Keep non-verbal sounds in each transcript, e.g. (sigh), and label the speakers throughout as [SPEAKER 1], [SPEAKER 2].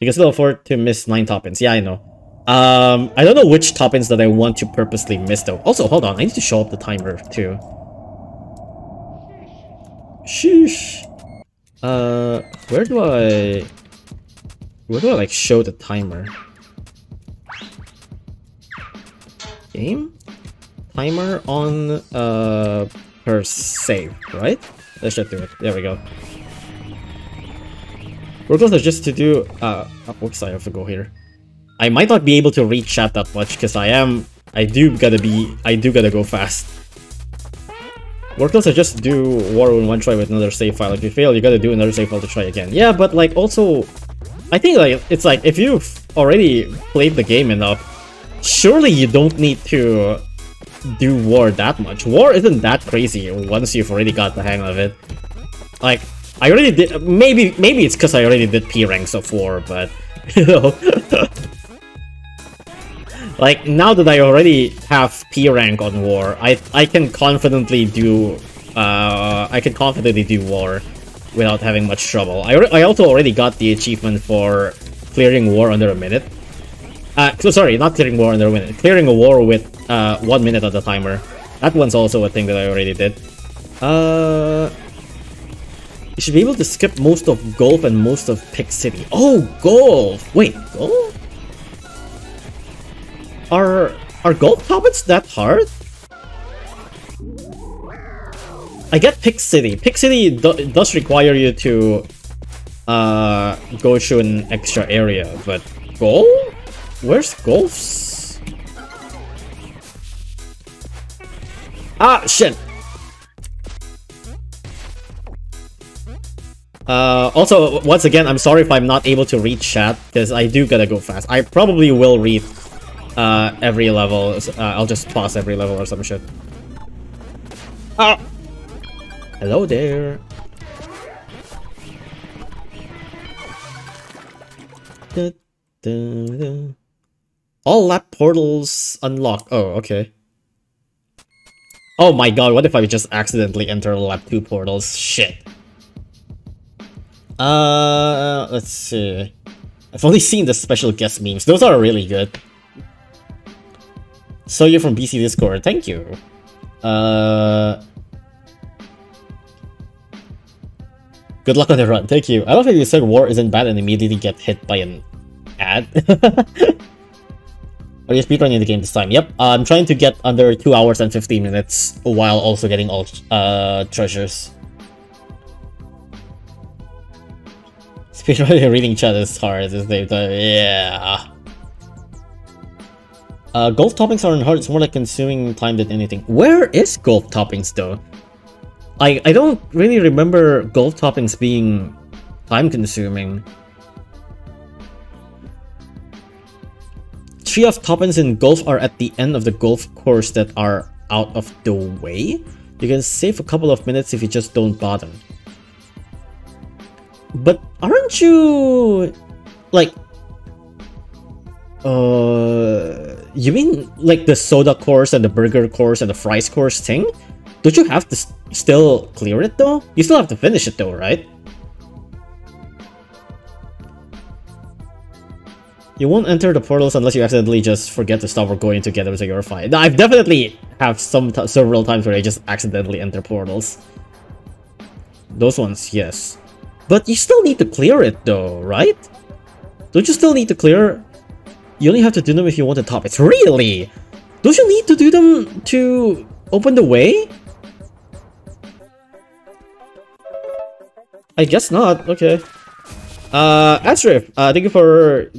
[SPEAKER 1] You can still afford to miss 9 toppins. Yeah, I know. Um, I don't know which toppins that I want to purposely miss though. Also, hold on, I need to show up the timer too. Sheesh. Uh, where do I... Where do I, like, show the timer? Game? Timer on, uh, per save, right? Let's just do it. There we go. We're just to do, uh, whoops, I have to go here. I might not be able to read chat that much, because I am, I do gotta be, I do gotta go fast. Work closer just do war in one try with another save file. If you fail, you gotta do another save file to try again. Yeah, but like also, I think like it's like if you've already played the game enough, surely you don't need to do war that much. War isn't that crazy once you've already got the hang of it. Like, I already did- maybe maybe it's because I already did P ranks of war, but, (laughs) you know. like, now that I already have P rank on war, I, I can confidently do- uh, I can confidently do war without having much trouble. I, I also already got the achievement for clearing war under a minute. Uh, so sorry, not clearing war under a minute. Clearing a war with uh, one minute on the timer. That one's also a thing that I already did. Uh, you should be able to skip most of Golf and most of Pig City. Oh, Golf! Wait, Golf? Are are Golf topics that hard? I get Pig City. Pig City do does require you to uh, go through an extra area, but Golf? Where's Golf's? Ah, shit! Uh, also, once again, I'm sorry if I'm not able to read chat, because I do gotta go fast. I probably will read uh, every level. Uh, I'll just pause every level or some shit. Ah! Hello there! Da, da, da. All lab portals unlocked. Oh, okay. Oh my god, what if I just accidentally enter lab 2 portals? Shit. Uh, let's see. I've only seen the special guest memes. Those are really good. So you're from BC Discord. Thank you. Uh... Good luck on the run. Thank you. I don't think you said war isn't bad and immediately get hit by an ad. (laughs) Are you speedrunning the game this time? Yep, I'm trying to get under 2 hours and 15 minutes while also getting all uh, treasures. Speedrunning reading each other's hard at the same time, yeah. Uh, golf toppings aren't hard, it's more like consuming time than anything. Where is golf toppings though? I, I don't really remember golf toppings being time consuming. Three of toppings in golf are at the end of the golf course that are out of the way. You can save a couple of minutes if you just don't bother. But aren't you like uh you mean like the soda course and the burger course and the fries course thing? Don't you have to still clear it though? You still have to finish it though, right? You won't enter the portals unless you accidentally just forget to stop or going together with your fight. I've definitely have some several times where I just accidentally enter portals. Those ones, yes. But you still need to clear it though, right? Don't you still need to clear? You only have to do them if you want the top. It's really? Don't you need to do them to open the way? I guess not. Okay. Uh, Asrif, uh, thank you for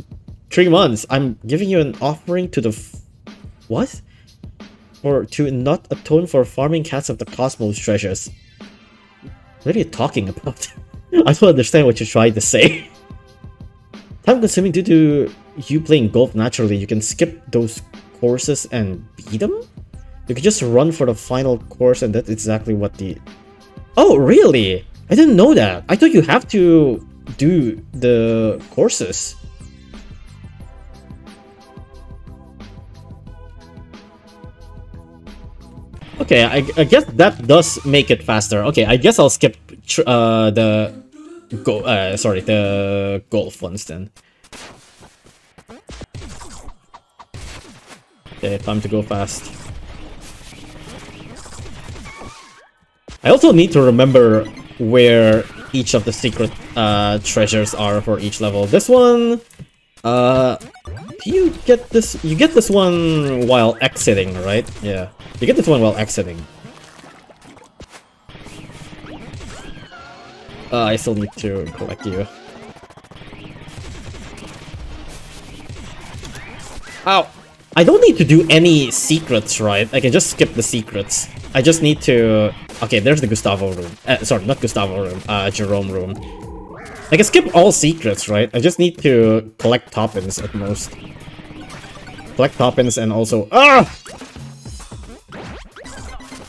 [SPEAKER 1] three months. I'm giving you an offering to the what? Or to not atone for farming cats of the cosmos treasures. What are you talking about? (laughs) (laughs) I don't understand what you're trying to say. (laughs) Time consuming due to you playing golf naturally, you can skip those courses and beat them? You can just run for the final course and that's exactly what the... Oh, really? I didn't know that. I thought you have to do the courses. Okay, I, I, guess that does make it faster. Okay, I guess I'll skip uh, the go. Uh, sorry, the golf ones then. Okay, time to go fast. I also need to remember where each of the secret uh, treasures are for each level. This one, uh, you get this? You get this one while exiting, right? Yeah, you get this one while exiting. Uh, I still need to collect you. Ow! I don't need to do any secrets, right? I can just skip the secrets. I just need to... Okay, there's the Gustavo room. Uh, sorry, not Gustavo room. Uh, Gerome room. I can skip all secrets, right? I just need to collect toppins at most. Collect toppins and also... Ah!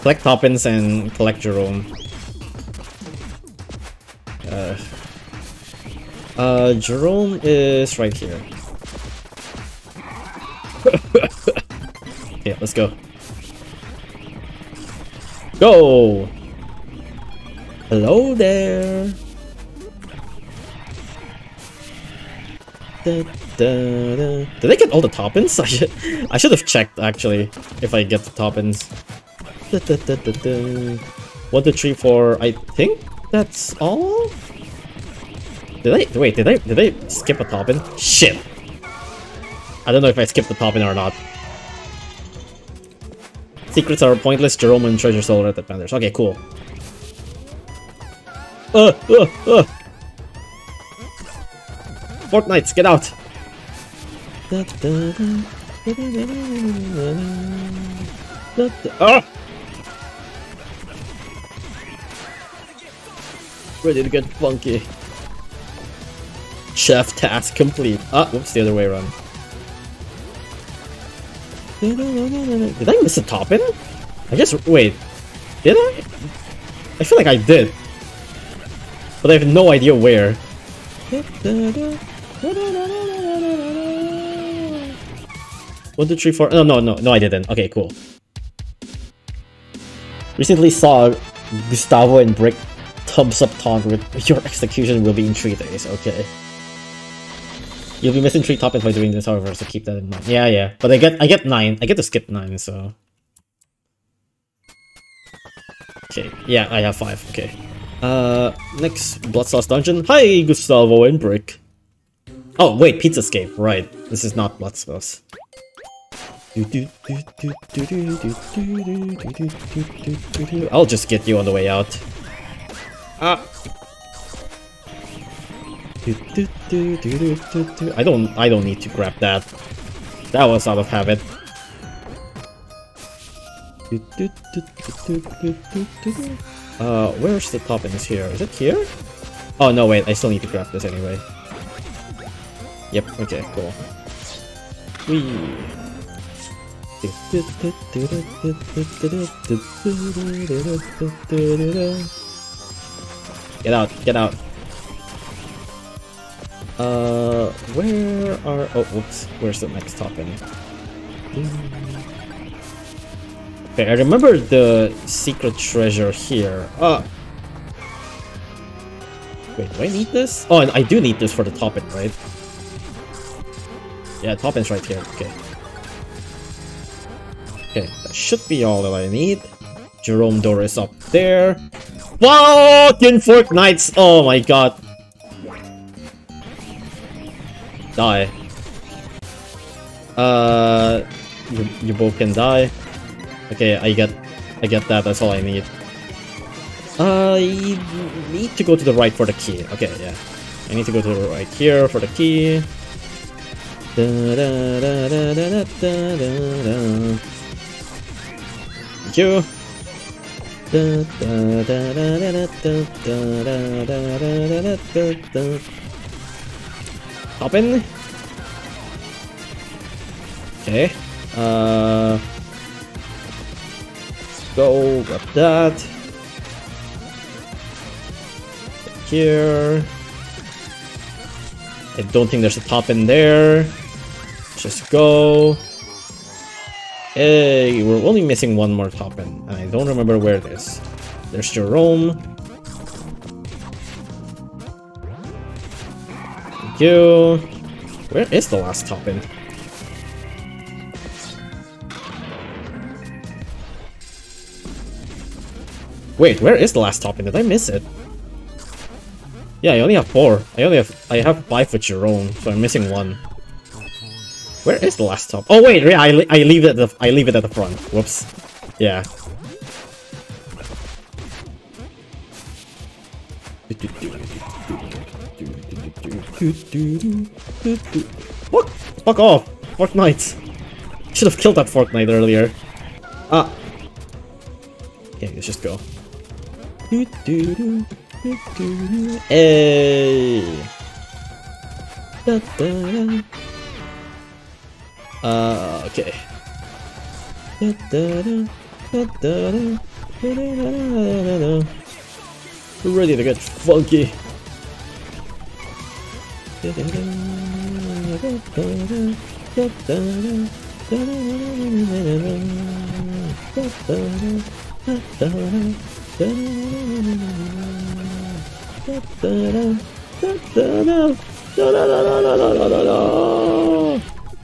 [SPEAKER 1] Collect toppins and collect Gerome. Uh, uh, Gerome is right here. (laughs) yeah, let's go. Go! Hello there! Da, da, da. Did I get all the toppins? (laughs) I should I should have checked actually if I get the da. One, two, three, four. I think that's all. Did I wait? Did I did I skip a toppin? Shit! I don't know if I skipped the toppin or not. Secrets are pointless, Gerome and Treasure Soul at the Panthers. Okay, cool. Uh, uh, uh. Forknights, get out! Ah! Ready to get funky. Chef task complete. Ah, whoops, the other way around. Did I miss a toppin? I guess, wait, did I? I feel like I did. But I have no idea where. One, two, three, four. No, no, no, no, I didn't. Okay, cool. Recently saw Gustavo and Brick thumbs up taunt with (laughs) your execution will be in three days. Okay. You'll be missing three toppings by doing this, however, so keep that in mind. Yeah, yeah. But I get I get nine. I get to skip nine, so. Okay, yeah, I have five. Okay. Uh, next Blood Sauce Dungeon. Hi, Gustavo and Brick. Oh, wait, pizza Pizzascape. Right. This is not Blood Sauce. I'll just get you on the way out. Ah! I don't I don't need to grab that. That was out of habit. Uh, where's the toppings here? Is it here? Oh no, wait, I still need to grab this anyway. Yep, okay, cool. Whee! Get out, get out. Uh, where are... Oh, whoops. Where's the next topping? Okay, I remember the secret treasure here. Uh... Wait, do I need this? Oh, and I do need this for the topping, right? Yeah, topping's right here. Okay. Okay, that should be all that I need. Gerome door is up there. Fucking Forknights! Oh my god. Die. Uh, you, you both can die. Okay, I get, I get that. That's all I need. I need to go to the right for the key. Okay, yeah. I need to go to the right here for the key. Da, da, da, da, da, da, da. Thank you. Da, da, da, da, da, da, da, da, da, da, da, da. Toppin. Okay. Uh. Go grab that. Here. I don't think there's a top in there. Just go. Hey, we're only missing one more top and I don't remember where it is. There's Gerome. Thank you. Where is the last top? Wait, where is the last top? Did I miss it? Yeah, I only have four. I only have I have five for Gerome, so I'm missing one. Where is the last top? Oh wait, I, I leave it at the I leave it at the front. Whoops. Yeah. What? Fuck off! Forknight! Should have killed that Forknight earlier. Ah. Okay, let's just go. Hey. Uh, okay. Ready to get funky.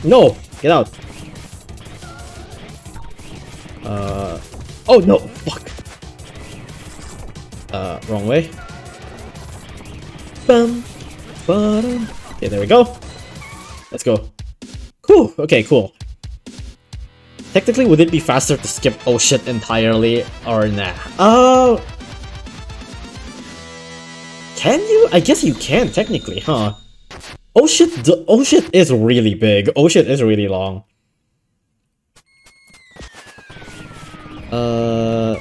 [SPEAKER 1] No! Get out! Uh... Oh no! Fuck! Uh, wrong way. Bum! Bum! Okay, there we go. Let's go. Cool! Okay, cool. Technically, would it be faster to skip oh shit entirely or nah? Uh... Can you? I guess you can, technically, huh? Oh shit, the, oh shit is really big. Oh shit is really long. Uh...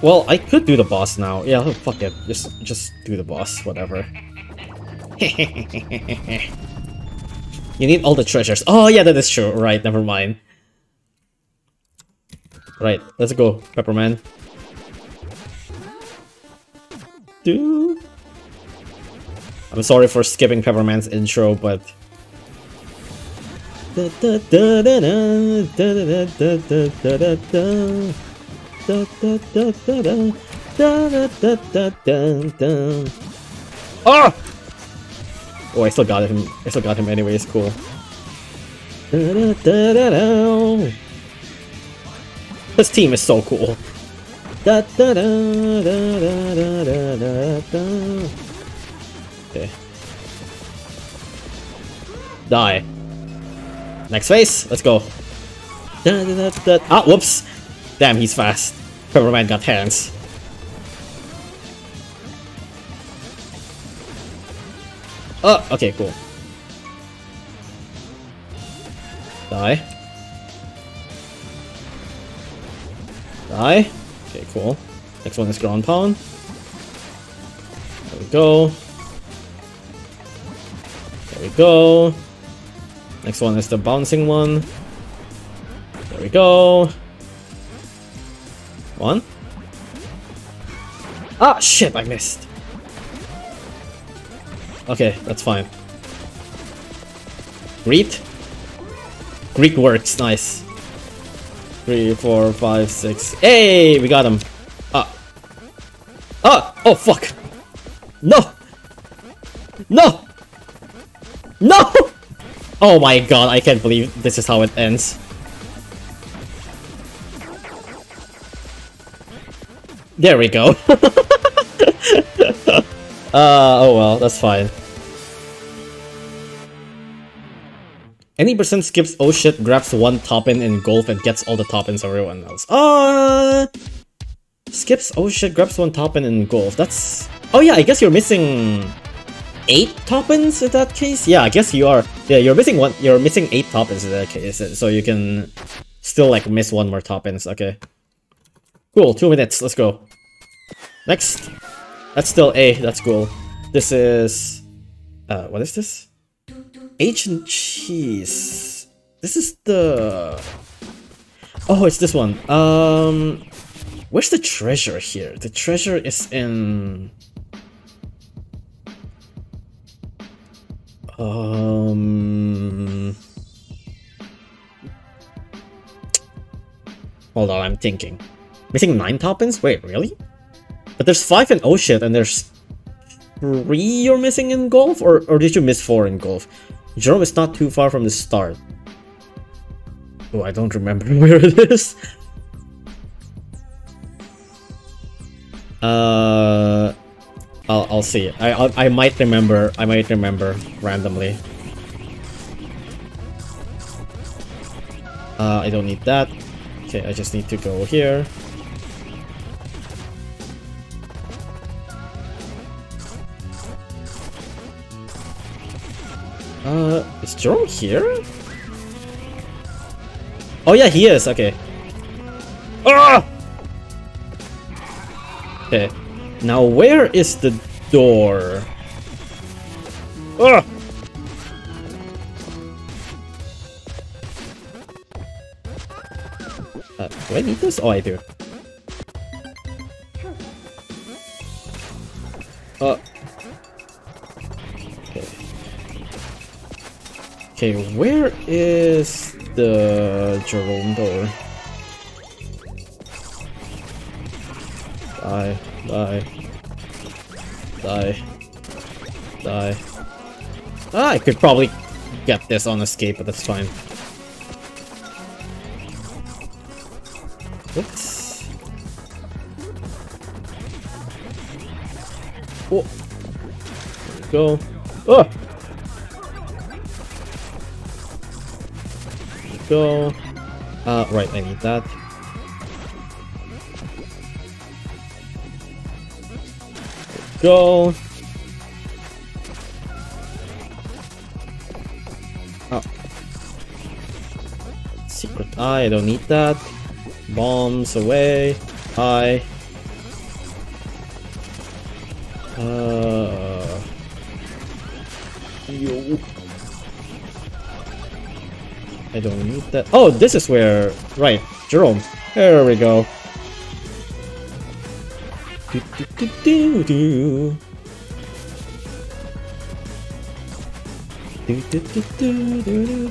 [SPEAKER 1] Well, I could do the boss now. Yeah, fuck it. Just, just do the boss, whatever. (laughs) you need all the treasures. Oh yeah, that is true. Right, never mind. Right, let's go, Pepperman. Dude. I'm sorry for skipping Pepperman's intro, but... Oh! Oh, I still got him. I still got him anyways, cool. This team is so cool. Okay. Die. Next phase, let's go. Da, da, da, ah, whoops! Damn, he's fast. Pepperman got hands. Oh, okay, cool. Die. Die. Okay, cool. Next one is ground pound. There we go. There we go. Next one is the bouncing one. There we go. One. Ah, shit, I missed. Okay, that's fine. Greet? Greek works, nice. Three, four, five, six. Hey, we got him. Ah. Ah! Oh, fuck! No! No! No! (laughs) Oh my god, I can't believe this is how it ends. There we go. (laughs) uh, oh well, that's fine. Any person skips oh shit, grabs one toppin in golf and gets all the toppins of everyone else. Uh skips oh shit, grabs one toppin in golf. That's Oh yeah, I guess you're missing eight toppins in that case? Yeah, I guess you are. Yeah, you're missing one. You're missing eight toppins in that case, so you can still like miss one more toppins. Okay. Cool. Two minutes. Let's go. Next. That's still A. That's cool. This is. Uh, what is this? Ancient cheese. This is the. Oh, it's this one. Um, where's the treasure here? The treasure is in. Um... Hold on, I'm thinking. Missing 9 toppins? Wait, really? But there's 5 in Oshit and there's 3 you're missing in Golf? Or, or did you miss 4 in Golf? Gerome is not too far from the start. Oh, I don't remember (laughs) where it is. Uh, I'll I'll see. I I'll, I might remember. I might remember randomly. Uh, I don't need that. Okay, I just need to go here. Uh, is Gerome here? Oh yeah, he is. Okay. Ah! Okay. Now where is the door? Ah! Uh, do I need this? Oh, I do. Uh. Okay. Okay, where is the Gerome door? Die, die, die, die. Ah, I could probably get this on escape, but that's fine. Oops. Oh. Go. Oh! Go. Uh, right, I need that. Go. Oh. Secret eye, I don't need that. Bombs away. Hi. Uh. Yo. I don't need that. Oh, this is where. Right, Gerome. There we go. Do, do, do, do, do. Do, do, do, do, do,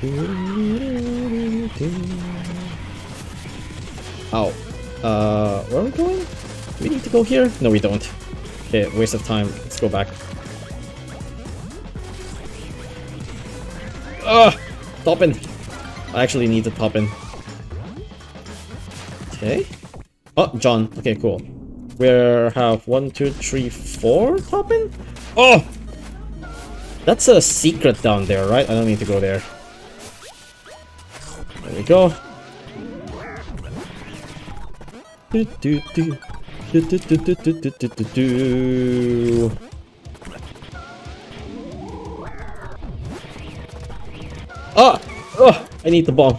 [SPEAKER 1] do, do. Oh. Uh, where are we going? We need to go here? No, we don't. Okay, waste of time. Let's go back. Ugh! Top in! I actually need to top in. Okay. Oh, John. Okay, cool. We have one, two, three, four popping? Oh! That's a secret down there, right? I don't need to go there. There we go. Do, do, do. Do, do, do, do, do, do. Oh! Oh! I need the bomb.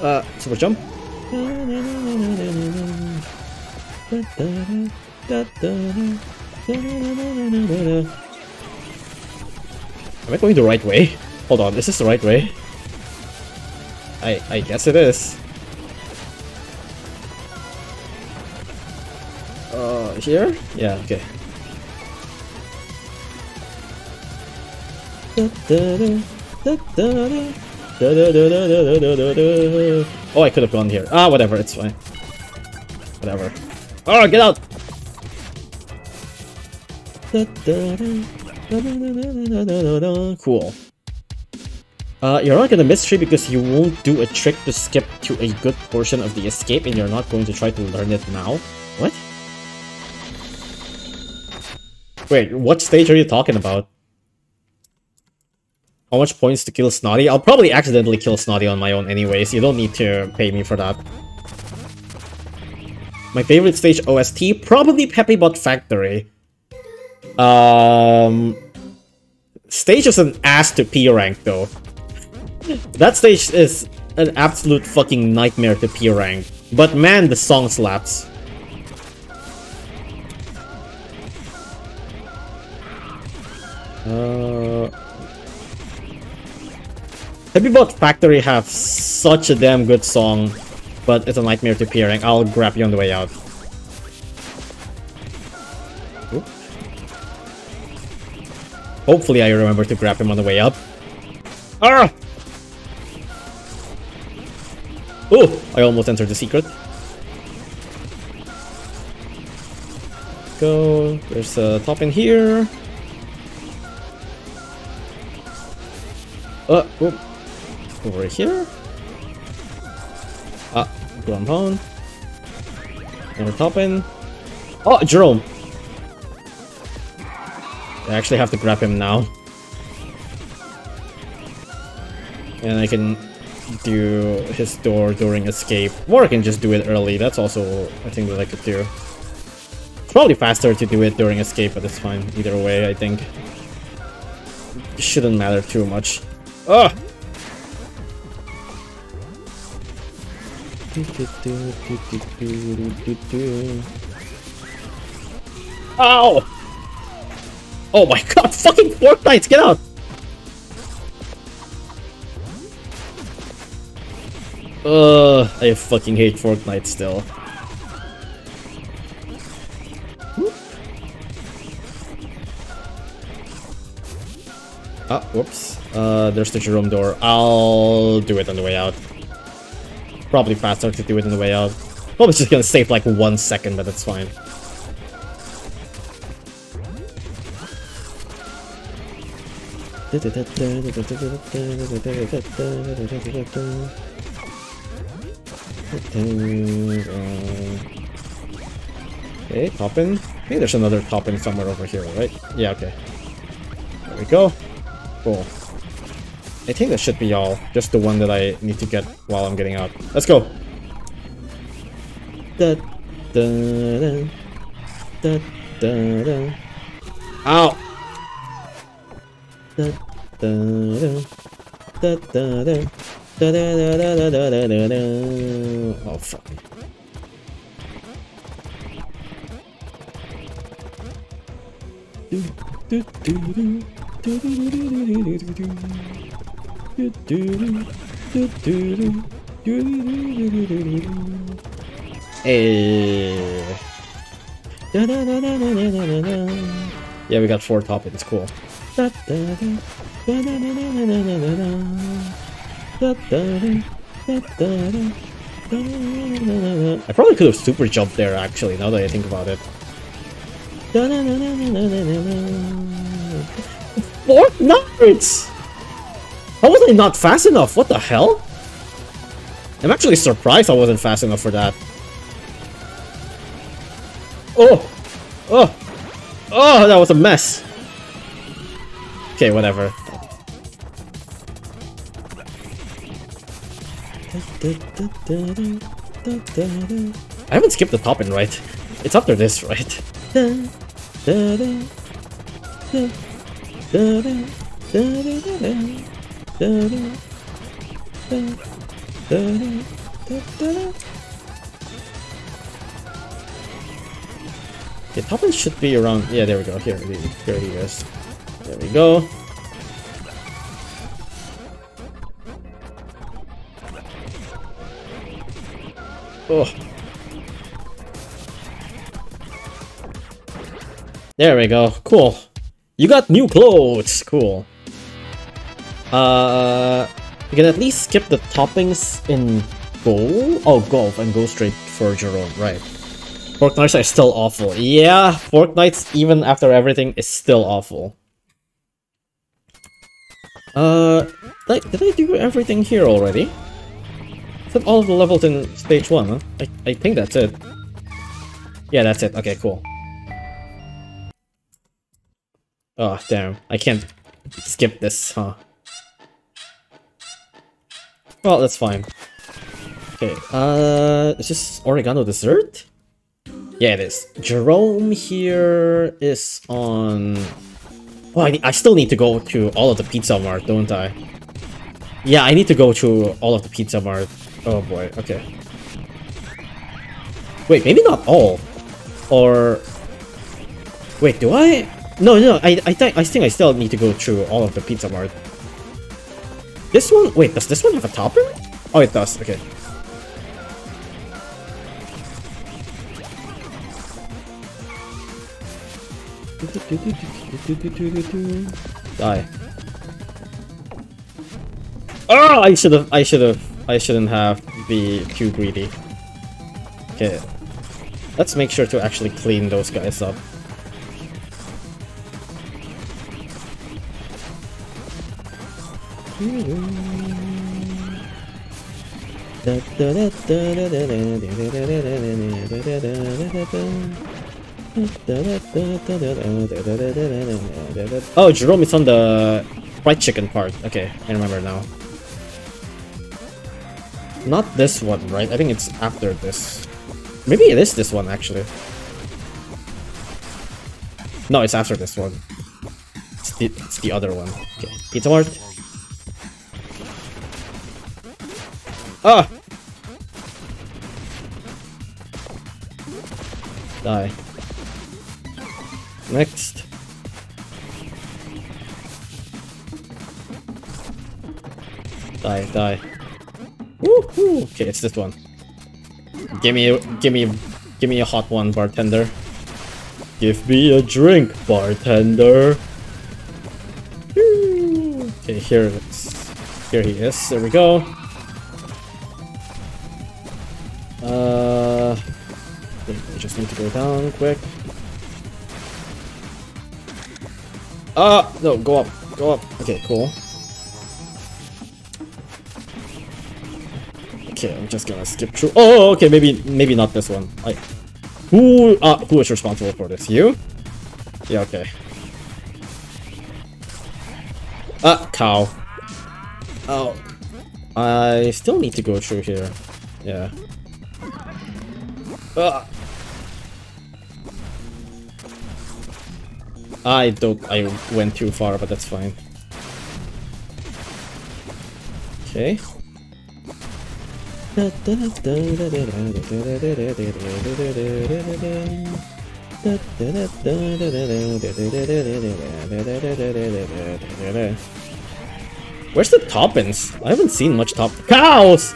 [SPEAKER 1] Uh, super jump. Am I going the right way? Hold on, is this the right way? I I guess it is. here? Yeah, okay. Oh, I could have gone here. Ah, whatever, it's fine. Whatever. Oh, get out! Cool. Uh, you're not gonna miss tree because you won't do a trick to skip to a good portion of the escape and you're not going to try to learn it now. What? Wait, what stage are you talking about? How much points to kill Snotty? I'll probably accidentally kill Snotty on my own anyways. You don't need to pay me for that. My favorite stage OST? Probably Peppibot Factory. Um... Stage is an ass to P rank though. That stage is an absolute fucking nightmare to P rank. But man, the song slaps. Uh... Peppibot Factory have such a damn good song, but it's a nightmare to P rank. I'll grab you on the way out. Hopefully I remember to grab him on the way up. Ah! Oh! I almost entered the secret. go. There's a top in here. Uh, oop. Over here. Ah, ground pound. And we're topping. Oh, Gerome! I actually have to grab him now. And I can do his door during escape. Or I can just do it early. That's also a thing that I could do. It's probably faster to do it during escape, but it's fine. Either way, I think. It shouldn't matter too much. Ugh! Ow! Oh my god, (laughs) fucking Forknight, get out! Ugh, I fucking hate Forknight still. Ah, whoops. Uh, there's the Gerome door. I'll do it on the way out. Probably faster to do it on the way out. Probably just gonna save like one second, but that's fine. Okay, Toppin. Maybe there's another Toppin somewhere over here, right? Yeah, okay. There we go. Cool. I think that should be all. Just the one that I need to get while I'm getting out. Let's go! Da, da, da, da, da, da. Da. Oh, fuck. Do, do, do, do. Hey. Yeah, we got four cool. Da, da, da. I probably could have super jumped there actually, now that I think about it. Da. Forknight! How was I not fast enough? What the hell? I'm actually surprised I wasn't fast enough for that. Oh! Oh! Oh, that was a mess! Okay, whatever. I haven't skipped the top end, right? It's after this, right? The top end should be around. Yeah, there we go. Here, here he is. There we go. Oh. There we go. Cool. You got new clothes. Cool. Uh, you can at least skip the toppings in goal. Oh, golf and go straight for Gerome. Right. Forknights are still awful. Yeah, Forknights, even after everything, is still awful. Uh, did I, did I do everything here already? Is all of the levels in stage 1, huh? I, I think that's it. Yeah, that's it. Okay, cool. Oh, damn. I can't skip this, huh? Well, that's fine. Okay, uh, is this Oregano Desert? Yeah, it is. Gerome here is on... Oh, I, I still need to go to all of the Pizza Mart, don't I? Yeah, I need to go to all of the Pizza Mart. Oh boy, okay. Wait, maybe not all. Or... Wait, do I? No, no, I, I, think, I think I still need to go through all of the Pizza Mart. This one? Wait, does this one have a topper? Oh, it does, okay. Die. Oh, I should have, I should have, I shouldn't have be too greedy. Okay. Let's make sure to actually clean those guys up. (laughs) Oh, Gerome is on the fried chicken part. Okay, I remember now. Not this one, right? I think it's after this. Maybe it is this one, actually. No, it's after this one. It's the, it's the other one. Okay, Pizza Mart. Ah! Die. Next. Die, die. Woohoo! Okay, it's this one. Give me, give me, give me a hot one, bartender. Give me a drink, bartender. Okay, here it's here he is. There we go. Uh, I just need to go down quick. Ah, uh, no, go up, go up. Okay, cool. Okay, I'm just gonna skip through. Oh, okay, maybe maybe not this one. I who uh who is responsible for this? You? Yeah, okay. Ah, cow. Oh. I still need to go through here. Yeah. Ah. I don't I went too far, but that's fine. Okay. Where's the toppins? I haven't seen much top- Cows!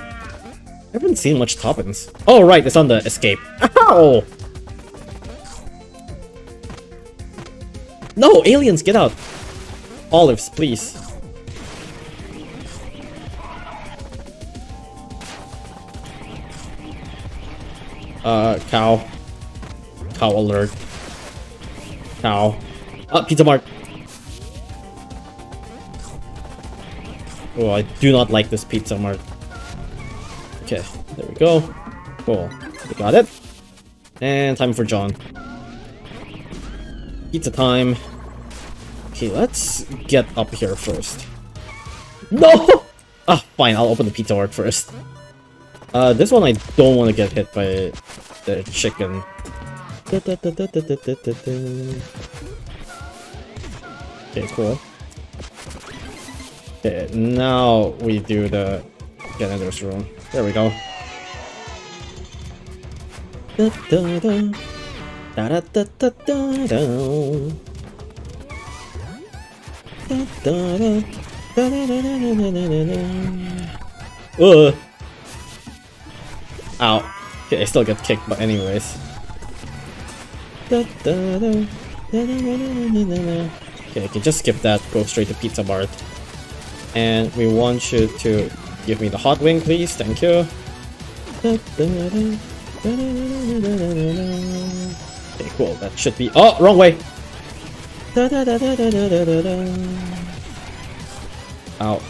[SPEAKER 1] I haven't seen much toppins. Oh, right, it's on the escape. Ow! No, aliens, get out! Olives, please. Uh, cow. Cow alert. Cow. Uh, Pizza Mart. Oh, I do not like this Pizza Mart. Okay, there we go. Cool. We got it. And time for John. Pizza time. Okay, let's get up here first. No! (laughs) Ah, fine, I'll open the Pizza Mart first. Uh, this one I don't want to get hit by the chicken. Okay, cool. Okay, now we do the janitor's room. There we go. Da da da, da da da da da da. Da da da, da da da da da da. Ugh. Ow. Okay, I still get kicked, but anyways. Da da da. Okay, I can just skip that, go straight to Pizza Mart. And we want you to give me the hot wing, please. Thank you. Okay, cool. That should be... Oh, wrong way! Ow.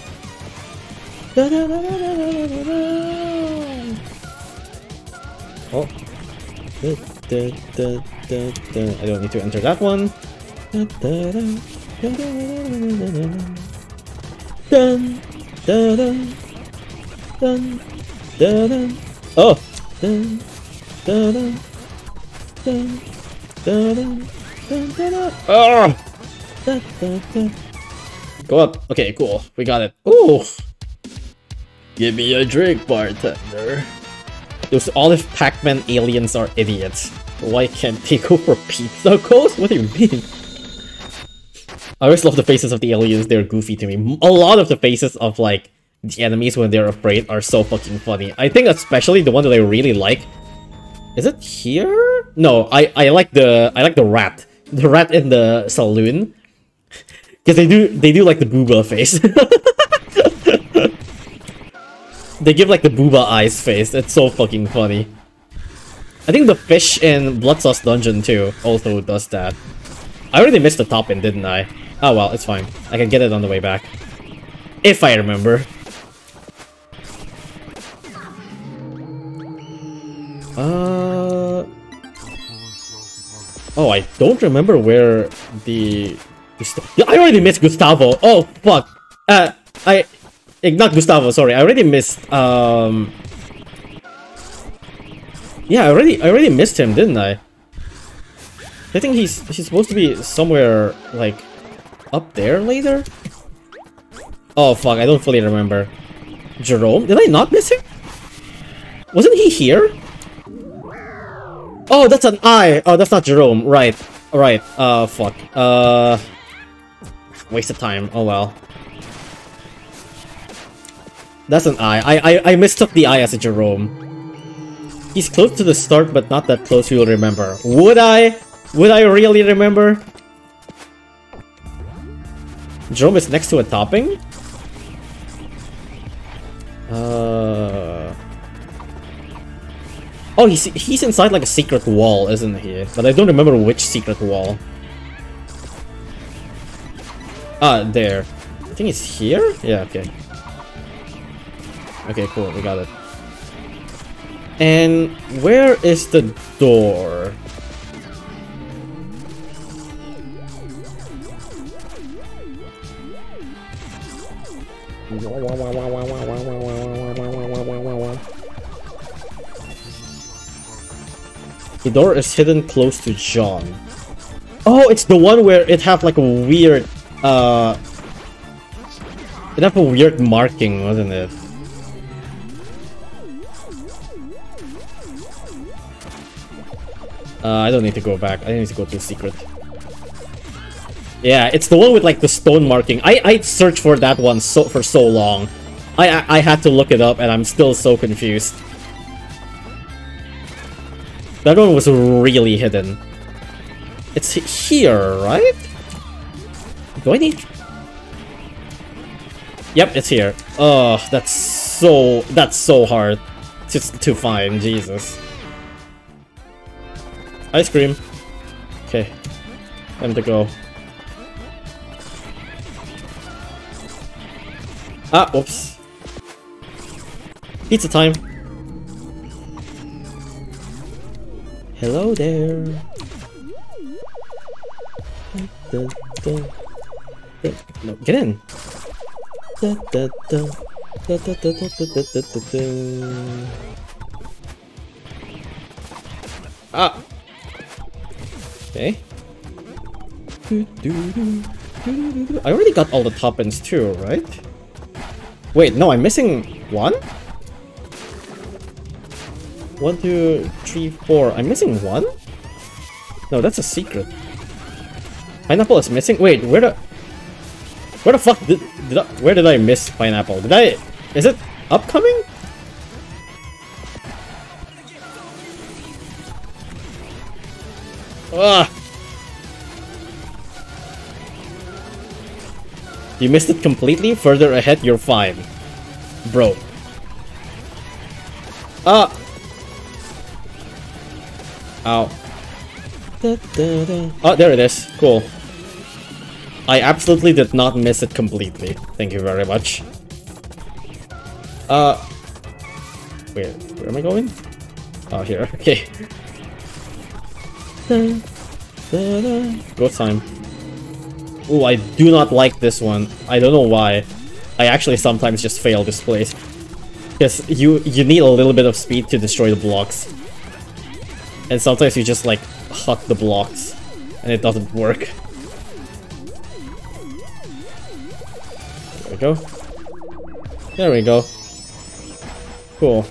[SPEAKER 1] Oh. I don't need to enter that one. Oh! dun, dun, dun, dun, dun, dun. Oh! Dun, dun, dun. Go ah. up. Okay, cool. We got it. Ooh! Give me a drink, bartender. Those Olive Pac-Man aliens are idiots. Why can't they go for pizza (laughs) ghost? What do you mean? I always love the faces of the aliens, they're goofy to me. A lot of the faces of, like, the enemies when they're afraid are so fucking funny. I think especially the one that I really like... Is it here? No, I, I like the I like the rat. The rat in the saloon. Because they do they do like the booba face. (laughs) They give like the booba eyes face. It's so fucking funny. I think the fish in Blood Sauce Dungeon too also does that. I already missed the top end, didn't I? Oh well, it's fine. I can get it on the way back. If I remember. Uh... Oh, I don't remember where the... I already missed Gustavo. Oh, fuck. Uh, I... Eh, not Gustavo, sorry. I already missed, um... Yeah, I already, I already missed him, didn't I? I think he's, he's supposed to be somewhere, like, up there later? Oh, fuck, I don't fully remember. Gerome? Did I not miss him? Wasn't he here? Oh, that's an I. Oh, that's not Gerome. Right. Right. Uh, fuck. Uh... Waste of time. Oh, well. That's an I. I, I, I mistook the I as a Gerome. He's close to the start, but not that close you'll remember. Would I? Would I really remember? Gerome is next to a topping? Uh... Oh, he's, he's inside like a secret wall, isn't he? But I don't remember which secret wall. Ah, there. I think it's here? Yeah, okay. Okay, cool, we got it. And where is the door? The door is hidden close to John. Oh, it's the one where it have like a weird, uh... It have a weird marking, wasn't it? Uh, I don't need to go back. I need to go to the secret. Yeah, it's the one with like the stone marking. I I searched for that one so for so long. I, I I had to look it up and I'm still so confused. That one was really hidden. It's here, right? Do I need... Yep, it's here. Oh, that's so... That's so hard to, to find, Jesus. Ice cream. Okay. Time to go. Ah, whoops. Pizza time. Hello there. No, get in. Ah. Okay. I already got all the toppings too, right? Wait, no, I'm missing one? One, two, three, four. I'm missing one? No, that's a secret. Pineapple is missing? Wait, where the... Where the fuck did... did I, where did I miss pineapple? Did I... Is it upcoming? Ah! You missed it completely? Further ahead, you're fine. Bro. Ah! Ow. Da, da, da. Oh, there it is. Cool. I absolutely did not miss it completely. Thank you very much. Uh... Where, where am I going? Oh, here. (laughs) Okay. Go time. Oh, I do not like this one. I don't know why. I actually sometimes just fail this place. Because you, you need a little bit of speed to destroy the blocks. And sometimes you just like hug the blocks and it doesn't work. There we go. There we go. Cool.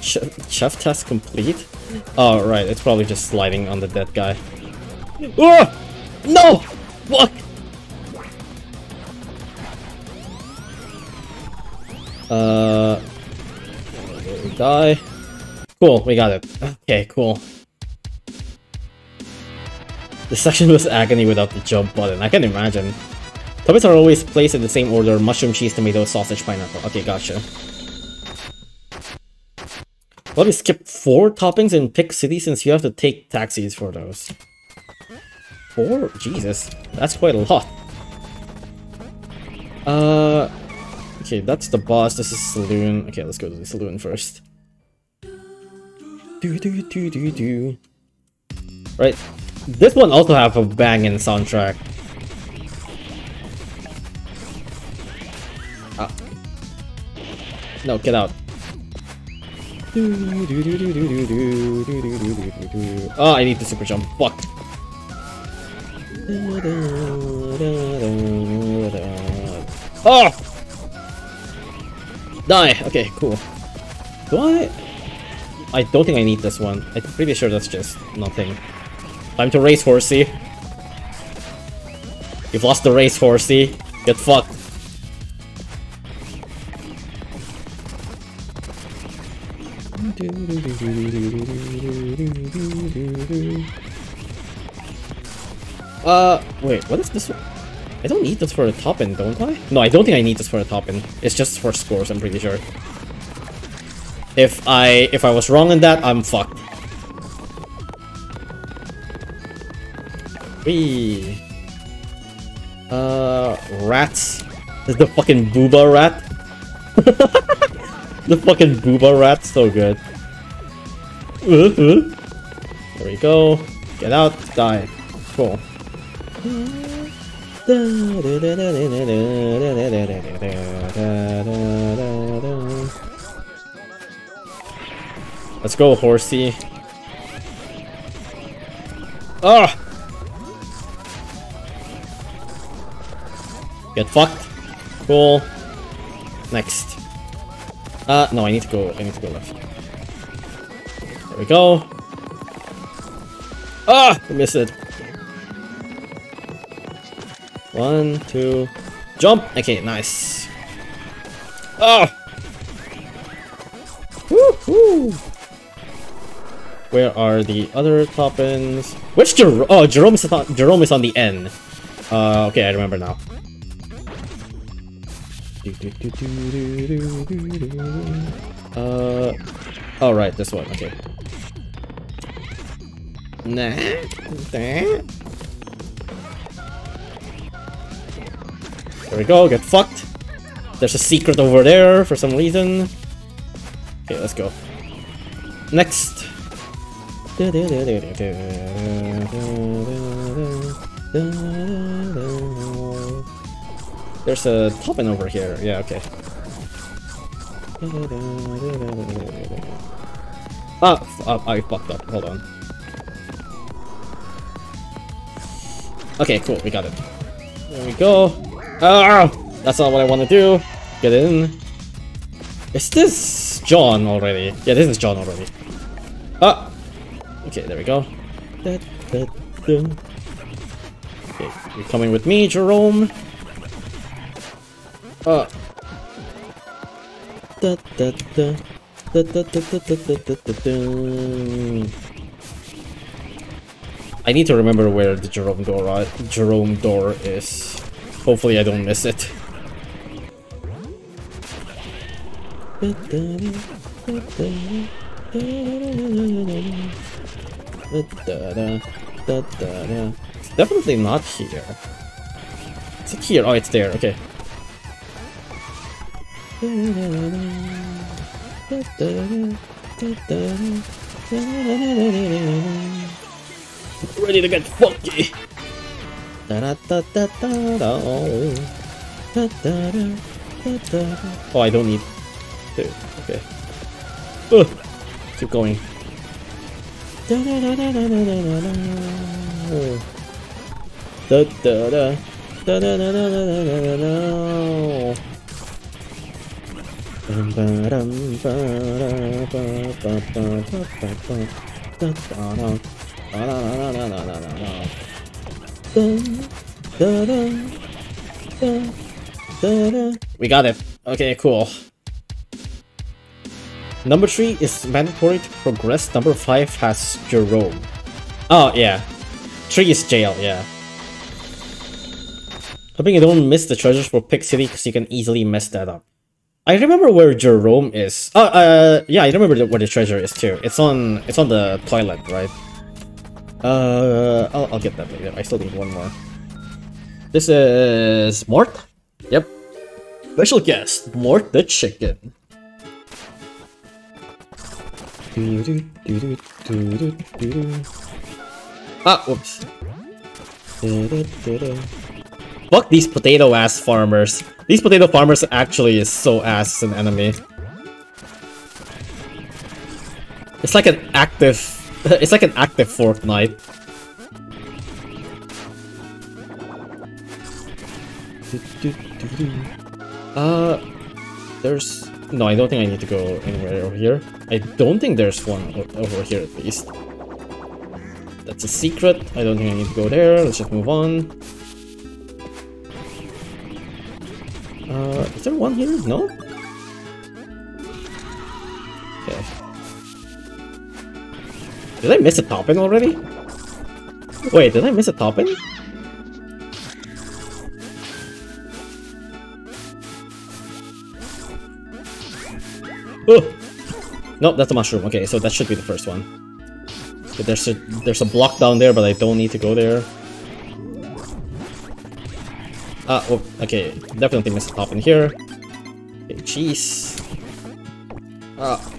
[SPEAKER 1] Ch chef test complete? Oh, right, it's probably just sliding on the dead guy. Oh! No! Fuck! Uh, die. Cool, we got it. Okay, cool. The section was agony without the jump button. I can imagine. Toppings are always placed in the same order. Mushroom, cheese, tomato, sausage, pineapple. Okay, gotcha. Let me skip four toppings and Pig City since you have to take taxis for those. Four? Jesus, that's quite a lot. Uh, okay, that's the boss. This is saloon. Okay, let's go to the saloon first. Do do do do do. Right, this one also have a banging soundtrack. Ah. No, get out. Oh, I need the super jump. Fuck. Oh! Die! Okay, cool. Do I... I don't think I need this one. I'm pretty sure that's just nothing. Time to race, horsey. You've lost the race, horsey. Get fucked. Uh, wait, what is this one? I don't need this for a toppin, don't I? No, I don't think I need this for a toppin. It's just for scores, I'm pretty sure. If I if I was wrong on that, I'm fucked. Wee. Uh, rats. Is the fucking booba rat? (laughs) the fucking booba rat, so good. Uh -huh. There we go. Get out, die. Cool. Let's go, horsey. Ah! Get fucked. Cool. Next. Uh, no, I need to go, I need to go left. There we go. Ah! I missed it. One, two, jump! Okay, nice. Oh! Woohoo! Where are the other toppins? Which Gerome? Oh, Gerome is on Gerome is on the end. Uh, okay, I remember now. Uh, oh right, this one. Okay. Nah. There we go, get fucked. There's a secret over there for some reason. Okay, let's go. Next. There's a topping over here. Yeah, okay. Ah, oh, I fucked up. Hold on. Okay, cool. We got it. There we go. Ah! That's not what I want to do. Get in. Is this John already? Yeah, this is John already. Ah! Okay, there we go. Okay, you're coming with me, Gerome. Ah. Da, da, da. Da, da, da, da, da, da, da, da. I need to remember where the Gerome door, uh, Gerome door is. Hopefully I don't miss it. It's definitely not here. Is it here? Oh, it's there. Okay. Ready to get funky. Oh, I don't need to. Okay. Ugh. Keep going. We got it. Okay, cool. Number 3 is mandatory to progress. Number 5 has Gerome. Oh, yeah. 3 is jail, yeah. Hoping you don't miss the treasures for Pig City because you can easily mess that up. I remember where Gerome is. Oh, uh, yeah, I remember where the treasure is too. It's on, it's on the toilet, right? Uh, I'll, I'll get that later. I still need one more. This is Mort. Yep. Special guest, Mort the chicken. Ah, whoops. Fuck these potato ass farmers. These potato farmers actually is so ass as an enemy. It's like an active (laughs) it's like an active Fortnite. (laughs) Uh there's no I don't think I need to go anywhere over here. I don't think there's one over here at least. That's a secret. I don't think I need to go there. Let's just move on. Uh, is there one here? No? Okay. Did I miss a topping already? Wait, did I miss a topping? Oh! Nope, that's a mushroom. Okay, so that should be the first one. There's a there's a block down there, but I don't need to go there. Ah, oh, okay, definitely missed a toppin here. Okay, cheese. Ah.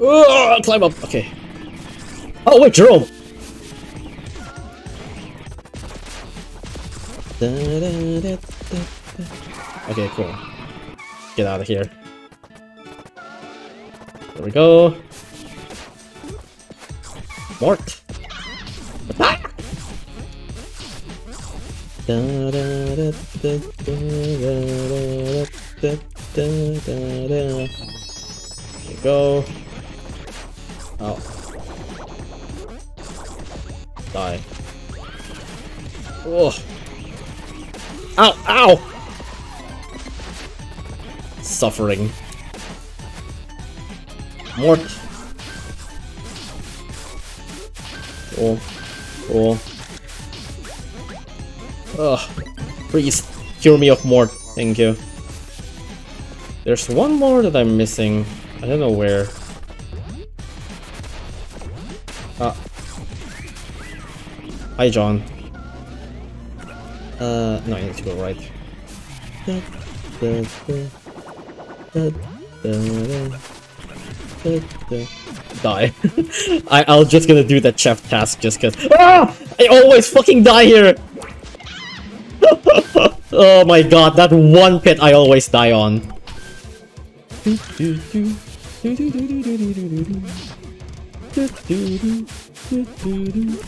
[SPEAKER 1] Oh, climb up. Okay. Oh wait, Gerome. Okay, cool. Get out of here. There we go. Mort. There you go. Oh. Die. Oh. Ow! Ow! Suffering. Mort. Oh. Oh. Ugh. Please, cure me of more. Thank you. There's one more that I'm missing. I don't know where. Hi, John. Uh, no, I need to go right. Die. (laughs) I, I'll just gonna do that chef task just cause- Ah! I always fucking die here! (laughs) oh my god, that one pit I always die on.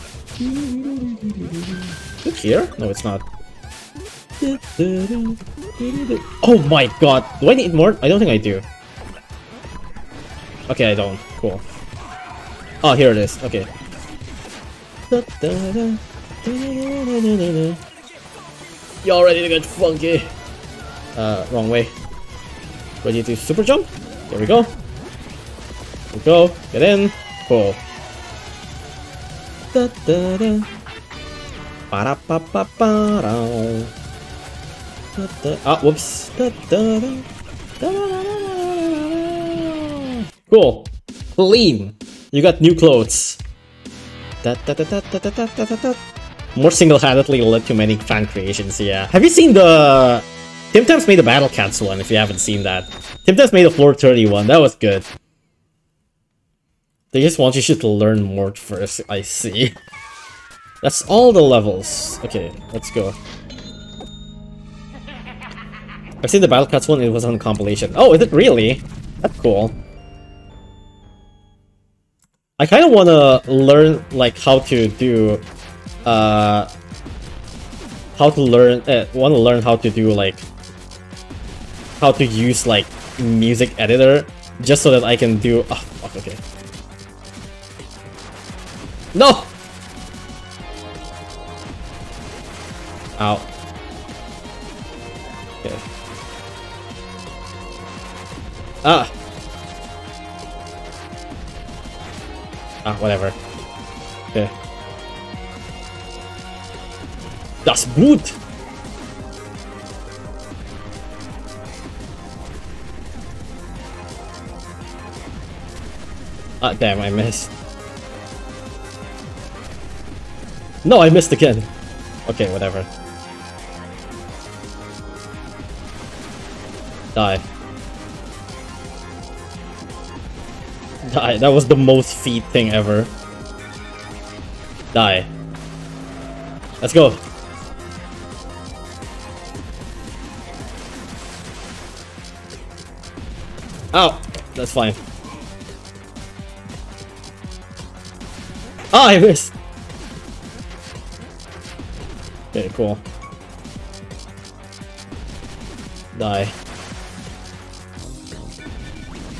[SPEAKER 1] (laughs) Look here? No, it's not. Oh my god, do I need more? I don't think I do. Okay, I don't. Cool. Oh, here it is. Okay. Y'all ready to get funky? Uh, wrong way. Ready to super jump? There we go. There we go. Get in. Cool. Da da da. Ba da ba ba ba da. Da da. Ah, whoops. Da da da. Da da da da da. Cool. Clean. You got new clothes. Da da da da da da da da da. More single-handedly led to many fan creations, yeah. Have you seen the... Tim Tams made a Battle Cats one, if you haven't seen that. Tim Tams made a Floor 30 one, that was good. They just want you to learn more first, I see. That's all the levels. Okay, let's go. I've seen the Battle Cats one, it was on compilation. Oh, is it really? That's cool. I kind of want to learn like how to do uh, how to learn, uh, want to learn how to do like, how to use like music editor, just so that I can do, oh fuck, okay. No! Ow. Okay. Ah! Ah, whatever. Okay. Das gut! Ah, damn, I missed. No, I missed again. Okay, whatever. Die. Die. That was the most feet thing ever. Die. Let's go. Ow! That's fine. Ah, I missed! Okay, cool. Die.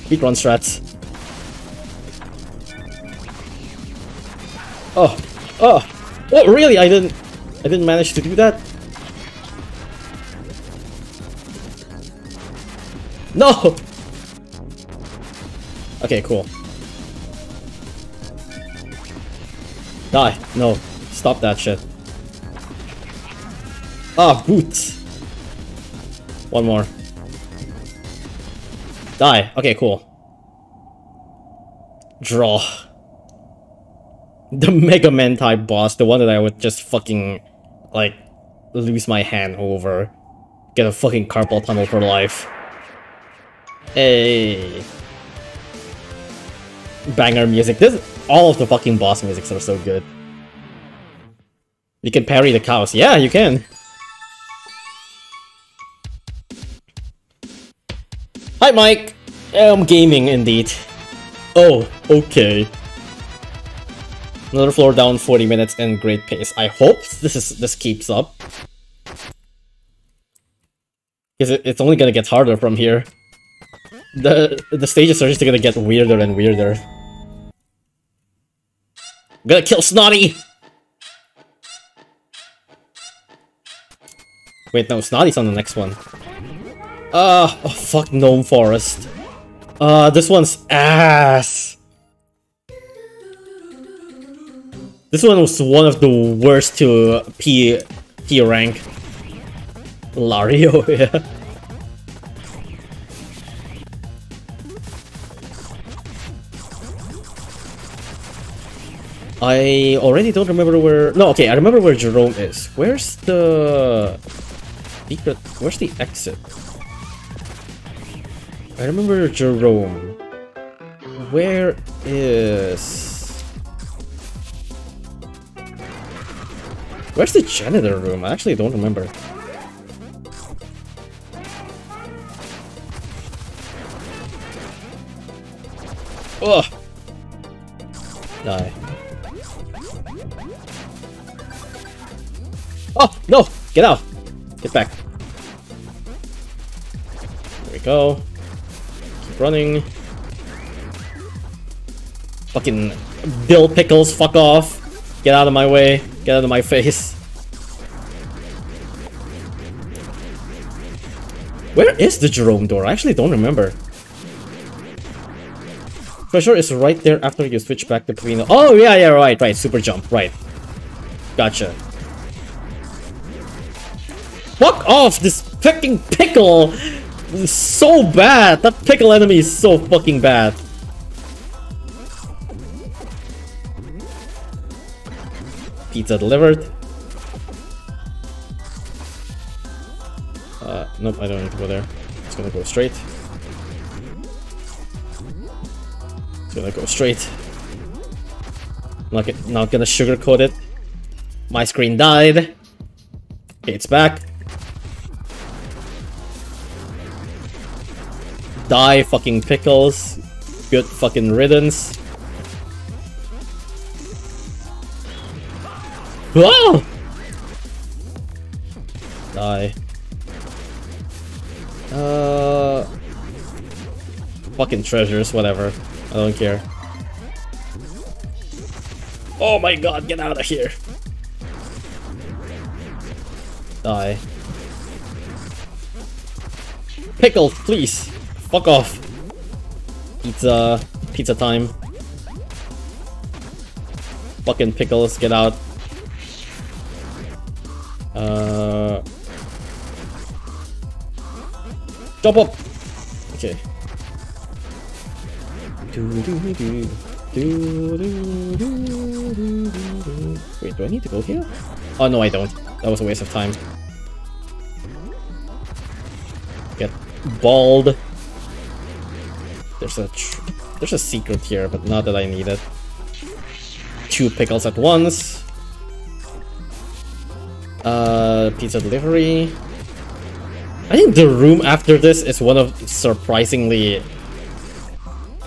[SPEAKER 1] Beat run strats. Oh, oh, oh! Really? I didn't, I didn't manage to do that. No. Okay, cool. Die. No. Stop that shit. Ah, boots. One more. Die. Okay, cool. Draw. The Mega Man type boss, the one that I would just fucking, like, lose my hand over. Get a fucking carpal tunnel for life. Hey. Banger music. This all of the fucking boss musics are so good. You can parry the cows. Yeah, you can. Hi, Mike. I'm gaming indeed. Oh, okay. Another floor down, 40 minutes and great pace. I hope this is this keeps up. Because it, it's only gonna get harder from here. The the stages are just gonna get weirder and weirder. I'm gonna kill Snotty! Wait, no, Snotty's on the next one. Uh, oh, fuck Gnome Forest. Uh, this one's ass. This one was one of the worst to P, P rank. Lario, (laughs) yeah. I already don't remember where... No, okay, I remember where Gerome is. Where's the... Where's the exit? I remember Gerome. Where is... Where's the janitor room? I actually don't remember. Ugh! Die. Oh, no! Get out! Get back. There we go. Running. Fucking Bill Pickles, fuck off. Get out of my way. Get out of my face. Where is the Gerome door? I actually don't remember. For sure it's right there after you switch back to between Oh yeah, yeah, right, right. Super jump, right. Gotcha. Fuck off! This fucking pickle so bad! That pickle enemy is so fucking bad. Pizza delivered. Uh, nope, I don't need to go there. It's gonna go straight. It's gonna go straight. Not, not gonna sugarcoat it. My screen died. It's back. Die, fucking pickles. Good fucking riddance. Oh! Die. Uh... Fucking treasures, whatever. I don't care. Oh my god, get out of here! Die. Pickle, please! Fuck off. Pizza. Pizza time. Fucking pickles, get out. Uh... Jump up! Okay. Wait, do I need to go here? Oh no, I don't. That was a waste of time. Get bald. There's a there's a secret here, but not that I need it. Two pickles at once. Uh, pizza delivery. I think the room after this is one of surprisingly...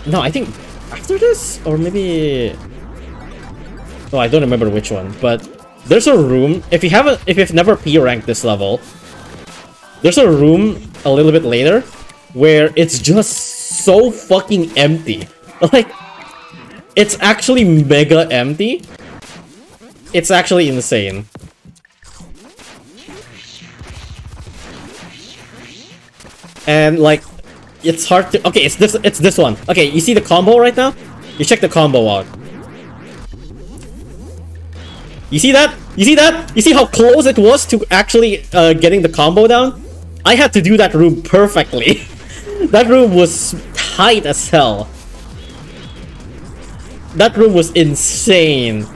[SPEAKER 1] No, I think after this? Or maybe... Oh, I don't remember which one, but there's a room, if you haven't, if you've never P-ranked this level, there's a room a little bit later where it's just so fucking empty. (laughs) Like, it's actually mega empty. It's actually insane. And like, it's hard to. Okay, it's this. It's this one. Okay, you see the combo right now? You check the combo out. You see that? You see that? You see how close it was to actually uh, getting the combo down? I had to do that room perfectly. (laughs) that room was tight as hell. That room was insane.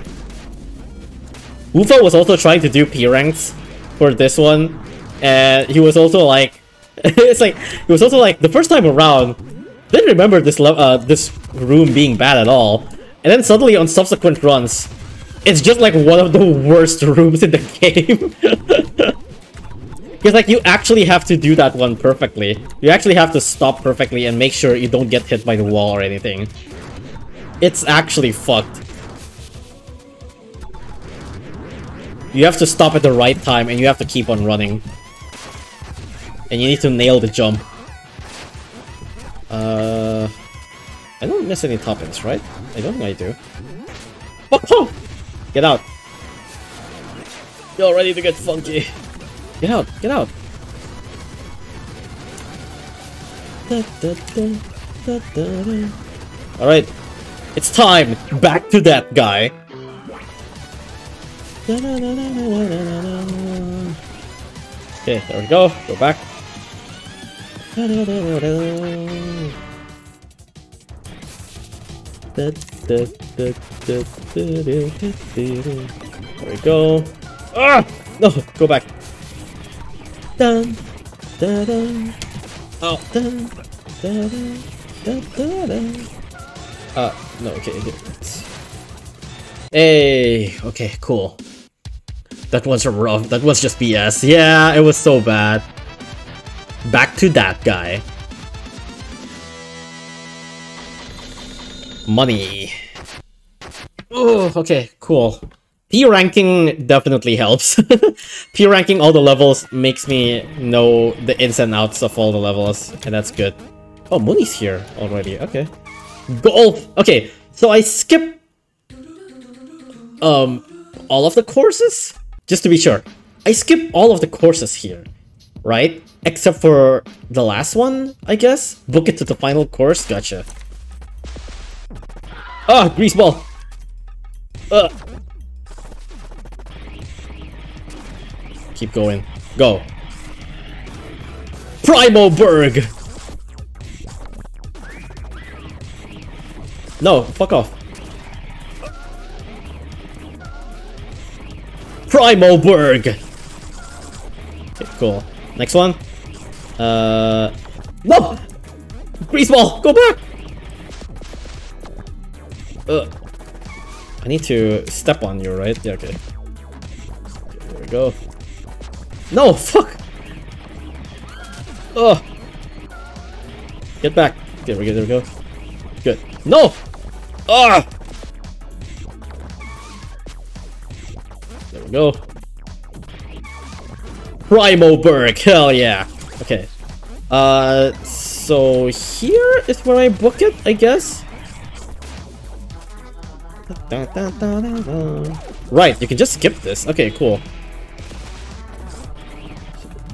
[SPEAKER 1] Wufa was also trying to do P ranks for this one, and he was also like, (laughs) it's like it was also like the first time around didn't remember this uh, this room being bad at all and then suddenly on subsequent runs it's just like one of the (laughs) worst rooms in the (laughs) game because like you actually have to do that one perfectly you actually have to stop perfectly and make sure you don't get hit by the wall or anything it's actually fucked you have to stop at the right time and you have to keep on running and you need to nail the jump. Uh, I don't miss any toppings, right? I don't think I do. Get out! You're ready to get funky. Get out! Get out! Alright. It's time! Back to that guy! Okay, there we go. Go back. There we go. Ah! No! Go back. Dun, dun, dun. Oh. Dun, dun, dun, dun, dun. Uh, no, okay. Hey, okay, cool. That was rough. That was just BS. Yeah, it was so bad. Back to that guy. Money. Oh, okay, cool. P ranking definitely helps. (laughs) P ranking all the levels makes me know the ins and outs of all the levels, and that's good. Oh, Mooney's here already. Okay. Golf. Okay, so I skip um all of the courses just to be sure. I skip all of the courses here, right? Except for the last one, I guess? Book it to the final course? Gotcha. Ah, grease ball! Ugh. Keep going. Go. Primo Berg! No, fuck off. Primo Berg! Okay, cool. Next one. Uh, no! Grease ball, go back! Ugh. I need to step on you, right? Yeah, okay. okay there we go. No, fuck! Ugh. Get back. There we go, there we go. Good. No! Ah! There we go. Primo Berg, hell yeah. Okay. Uh, so here is where I book it, I guess? Right, you can just skip this. Okay, cool.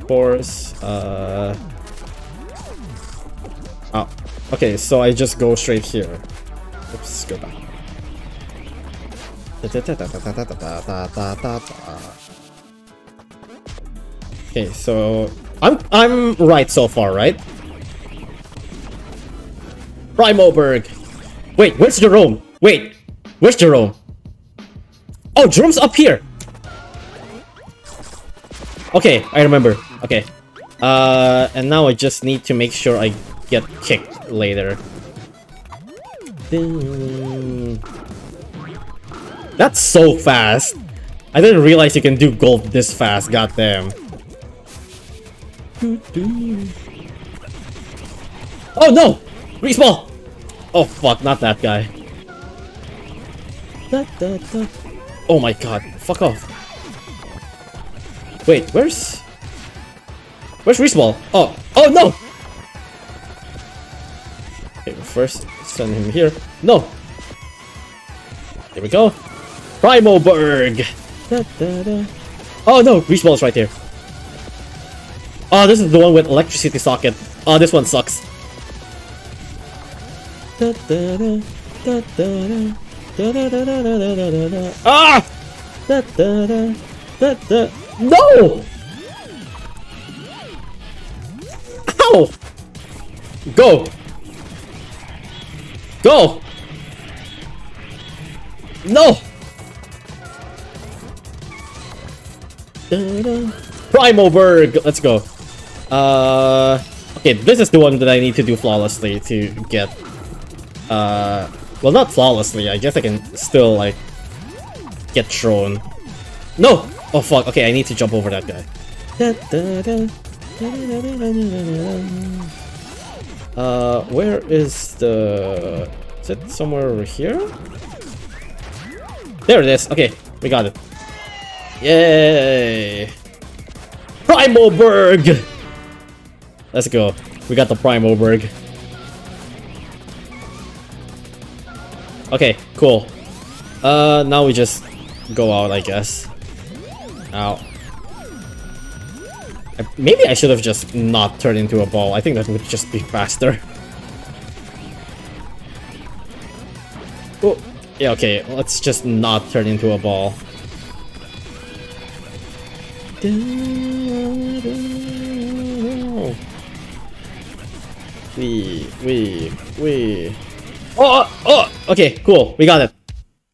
[SPEAKER 1] Course, uh... Oh, okay, so I just go straight here. Oops, go back. Okay, so I'm I'm right so far, right? Primo Berg. Wait, where's Gerome? Wait, where's Gerome? Oh, Gerome's up here! Okay, I remember. Okay. Uh, and now I just need to make sure I get kicked later. That's so fast! I didn't realize you can do gold this fast, goddamn. Oh no! Respawn! Oh fuck, not that guy. Oh my god, fuck off. Wait, where's... Where's Respawn? Oh, oh no! Okay, first send him here. No! There we go. Primoberg! Da, da, da. Oh no, Respawn is right here. Oh, this is the one with electricity socket. Oh, this one sucks. Ah! No! Ow! Go! Go! No! Primoberg! Let's go. Uh, okay, this is the one that I need to do flawlessly to get... Uh, well, not flawlessly. I guess I can still, like, get thrown. No! Oh, fuck. Okay, I need to jump over that guy. Uh, where is the... Is it somewhere over here? There it is. Okay, we got it. Yay! Primoberg! Let's go. We got the Primoberg. Okay, cool. Uh, now we just go out, I guess. Out. Maybe I should have just not turned into a ball. I think that would just be faster. Oh, yeah, okay. Let's just not turn into a ball. We, we, we. Oh, oh, oh, okay, cool. We got it.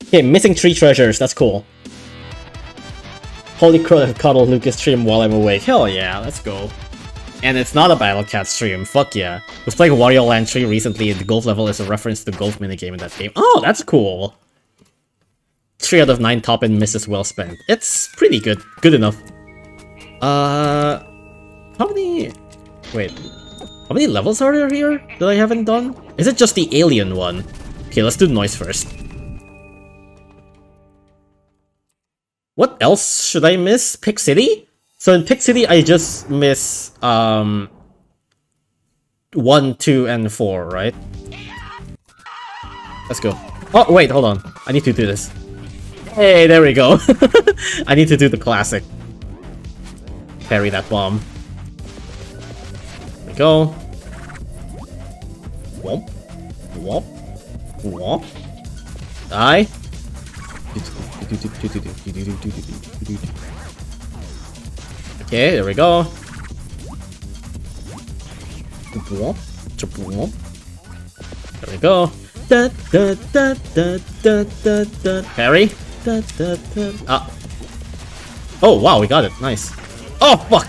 [SPEAKER 1] Okay, missing three treasures. That's cool. Holy crow cuddle Lucas stream while I'm awake. Hell yeah, let's go. And it's not a Battle Cat stream, fuck yeah. Was playing Wario Land 3 recently and the golf level is a reference to the golf minigame in that game. Oh, that's cool. 3 out of 9 toppin misses well spent. It's pretty good. Good enough. Uh... How many... Wait. How many levels are there here that I haven't done? Is it just the alien one? Okay, let's do noise first. What else should I miss? Pig City? So in Pig City, I just miss um, 1, 2, and 4, right? Let's go. Oh, wait, hold on. I need to do this. Hey, there we go. (laughs) I need to do the classic. Parry that bomb. There we go. Womp. Womp. Womp. Die. Okay, there we go. There we go. Da, da, da, da, da, da, da. Parry. Da, da, da. Ah. Oh, wow, we got it. Nice. Oh, fuck!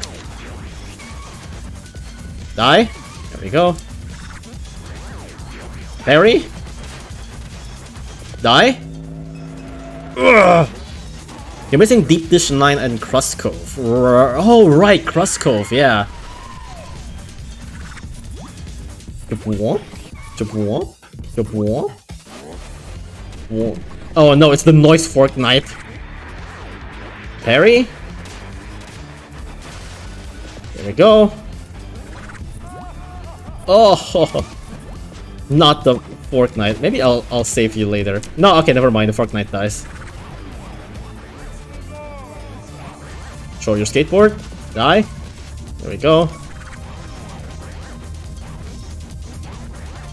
[SPEAKER 1] Die. There we go. Parry. Die. You're missing Deep Dish 9 and Crust Cove. Oh, right, Crust Cove, yeah. Oh no, it's the Noise Forknight. Parry? There we go. Oh, (laughs) not the Forknight. Maybe I'll I'll save you later. No, okay, never mind. The Forknight dies. Show your skateboard. Die. There we go.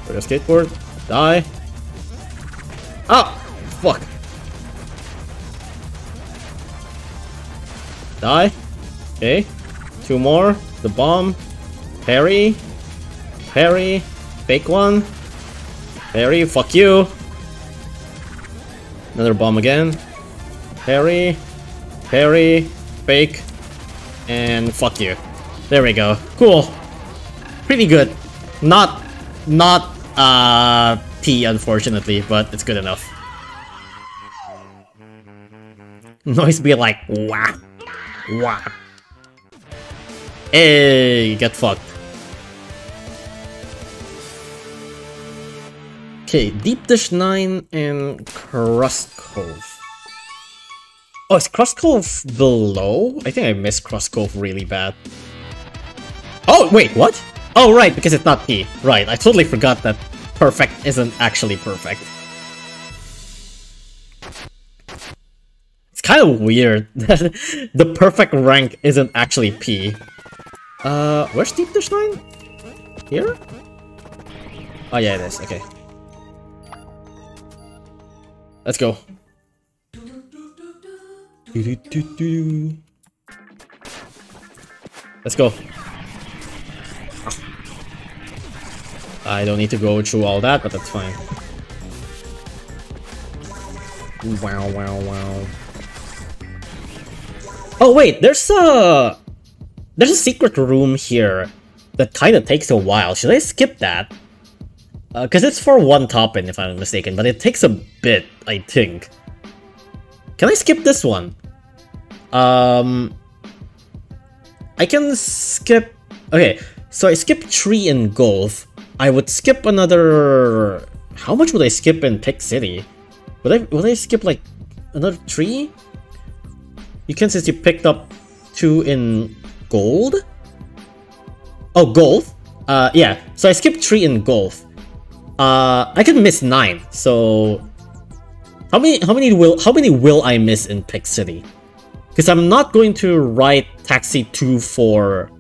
[SPEAKER 1] Throw your skateboard. Die. Ah! Fuck. Die. Okay. Two more. The bomb. Parry. Parry. Fake one. Parry. Fuck you. Another bomb again. Parry. Parry. Fake. And fuck you. There we go. Cool. Pretty good. Not, not, uh, T, unfortunately, but it's good enough. (laughs) Noise be like, wah, wah. Hey, get fucked. Okay, Deep Dish 9 and Crust Cove. Oh, is Crust Cove below? I think I missed Crust Cove really bad. Oh, wait, what? Oh, right, because it's not P. Right, I totally forgot that perfect isn't actually perfect. It's kind of weird that (laughs) the perfect rank isn't actually P. Uh, where's 9? Here? Oh yeah, it is, okay. Let's go. Let's go. I don't need to go through all that, but that's fine. Wow, wow, wow. Oh wait, there's a... There's a secret room here that kind of takes a while. Should I skip that? Because uh, it's for one topping, if I'm mistaken, but it takes a bit, I think. Can I skip this one? Um, I can skip... Okay, so I skip 3 in Golf. I would skip another... How much would I skip in Pig City? Would I, would I skip like another 3? You can since you picked up 2 in Gold? Oh, Golf? Uh, yeah, so I skipped 3 in Golf. Uh, I can miss 9, so... How many, how many will, how many will I miss in Pig City? Because I'm not going to write Taxi 2 for...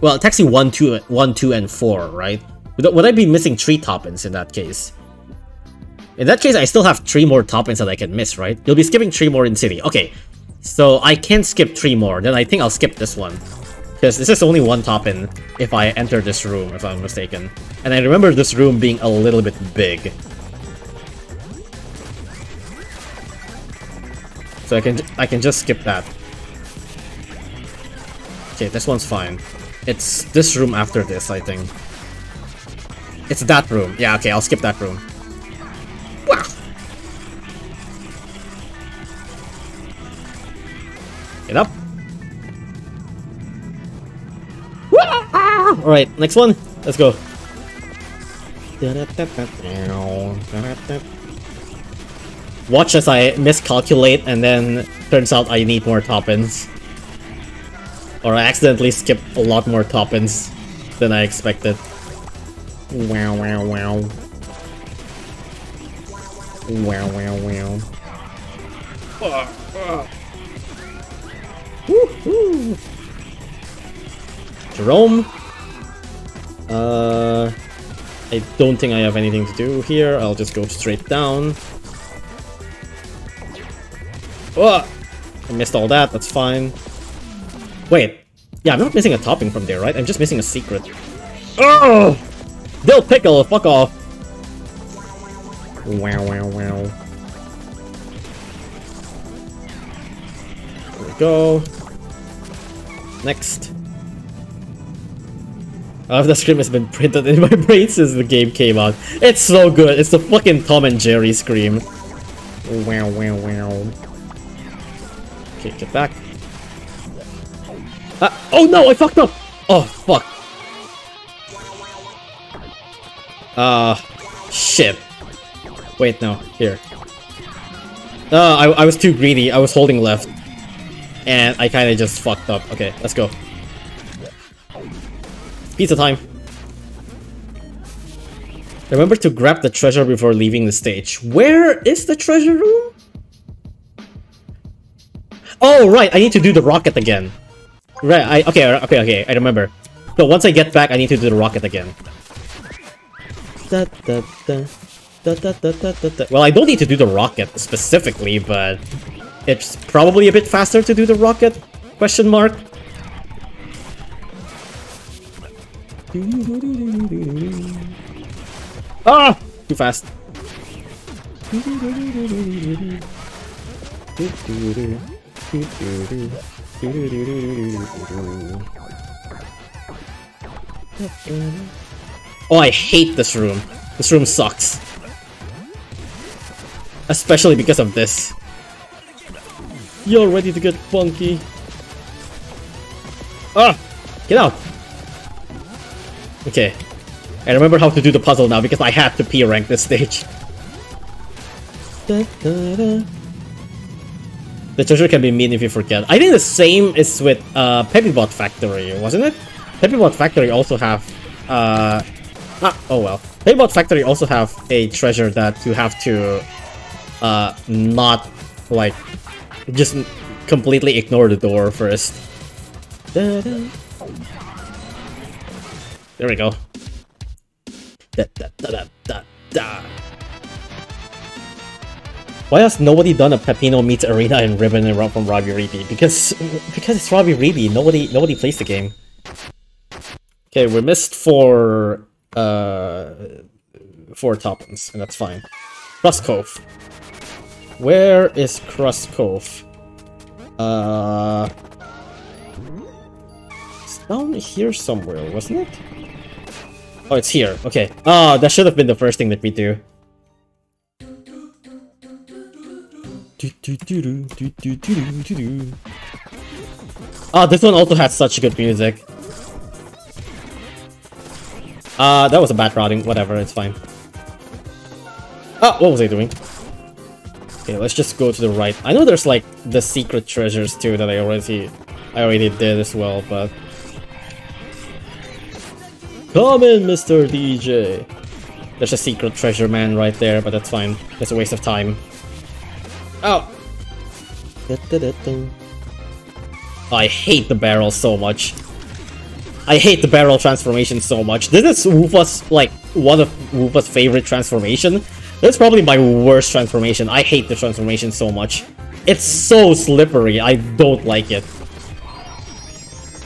[SPEAKER 1] Well, Taxi 1, 2, 1, 2, and 4, right? Would, would I be missing 3 toppins in that case? In that case, I still have 3 more toppins that I can miss, right? You'll be skipping 3 more in City. Okay, so I can skip 3 more, then I think I'll skip this one. Because this is only one toppin if I enter this room, if I'm mistaken. And I remember this room being a little bit big. So I can I can just skip that. Okay, this one's fine. It's this room after this, I think. It's that room. Yeah, okay, I'll skip that room. Wow. Get up. Alright, next one. Let's go. Watch as I miscalculate and then turns out I need more toppins. Or I accidentally skip a lot more toppins than I expected. Wow, wow, wow. Wow, wow, wow. Woohoo! Gerome? Uh, I don't think I have anything to do here. I'll just go straight down. Oh! I missed all that, that's fine. Wait. Yeah, I'm not missing a topping from there, right? I'm just missing a secret. Oh! Dill Pickle, fuck off! Wow, wow, wow. There we go. Next. Uh, the script has been printed in my (laughs) brain since the game came out. It's so good. It's the fucking Tom and Jerry scream. Wow, wow, wow. Get back. Ah, oh no, I fucked up! Oh, fuck. Uh, shit. Wait, no, here. Uh, I, I was too greedy. I was holding left. And I kind of just fucked up. Okay, let's go. Pizza time. Remember to grab the treasure before leaving the stage. Where is the treasure room? Oh, right, I need to do the rocket again. Right, I, okay, okay, okay, I remember. So once I get back, I need to do the rocket again. Da. Da, da, da, da, da, Well, I don't need to do the rocket specifically, but it's probably a bit faster to do the rocket? Question mark. Ah! Too fast. (laughs) Oh, I hate this room. This room sucks. Especially because of this. You're ready to get funky. Ah! Get out! Okay. I remember how to do the puzzle now because I had to P rank this stage. Da, da, da. The treasure can be mean if you forget. I think the same is with uh, Peppibot Factory, wasn't it? Peppibot Factory also have... Uh, ah, oh well. Peppibot Factory also have a treasure that you have to uh, not, like, just completely ignore the door first. Da, da. There we go. Da, da, da, da, da, da. Why has nobody done a Peppino meets Erina and Ribbon and Run from Rabi-Ribi? Because because it's Rabi-Ribi, nobody nobody plays the game. Okay, we missed four uh four toppings, and that's fine. Crust Cove. Where is Crust Cove? Uh It's down here somewhere, wasn't it? Oh, it's here. Okay. Oh, that should have been the first thing that we do. Oh, this one also has such good music. Uh, that was a bad routing. Whatever, it's fine. Oh, what was I doing? Okay, let's just go to the right. I know there's like the secret treasures too that I already, I already did as well, but come in, Mr. DJ. There's a secret treasure man right there, but that's fine. It's a waste of time. Oh! I hate the barrel so much. I hate the barrel transformation so much. This is Wufa's, like, one of Wufa's favorite transformation. That's probably my worst transformation. I hate the transformation so much. It's so slippery. I don't like it.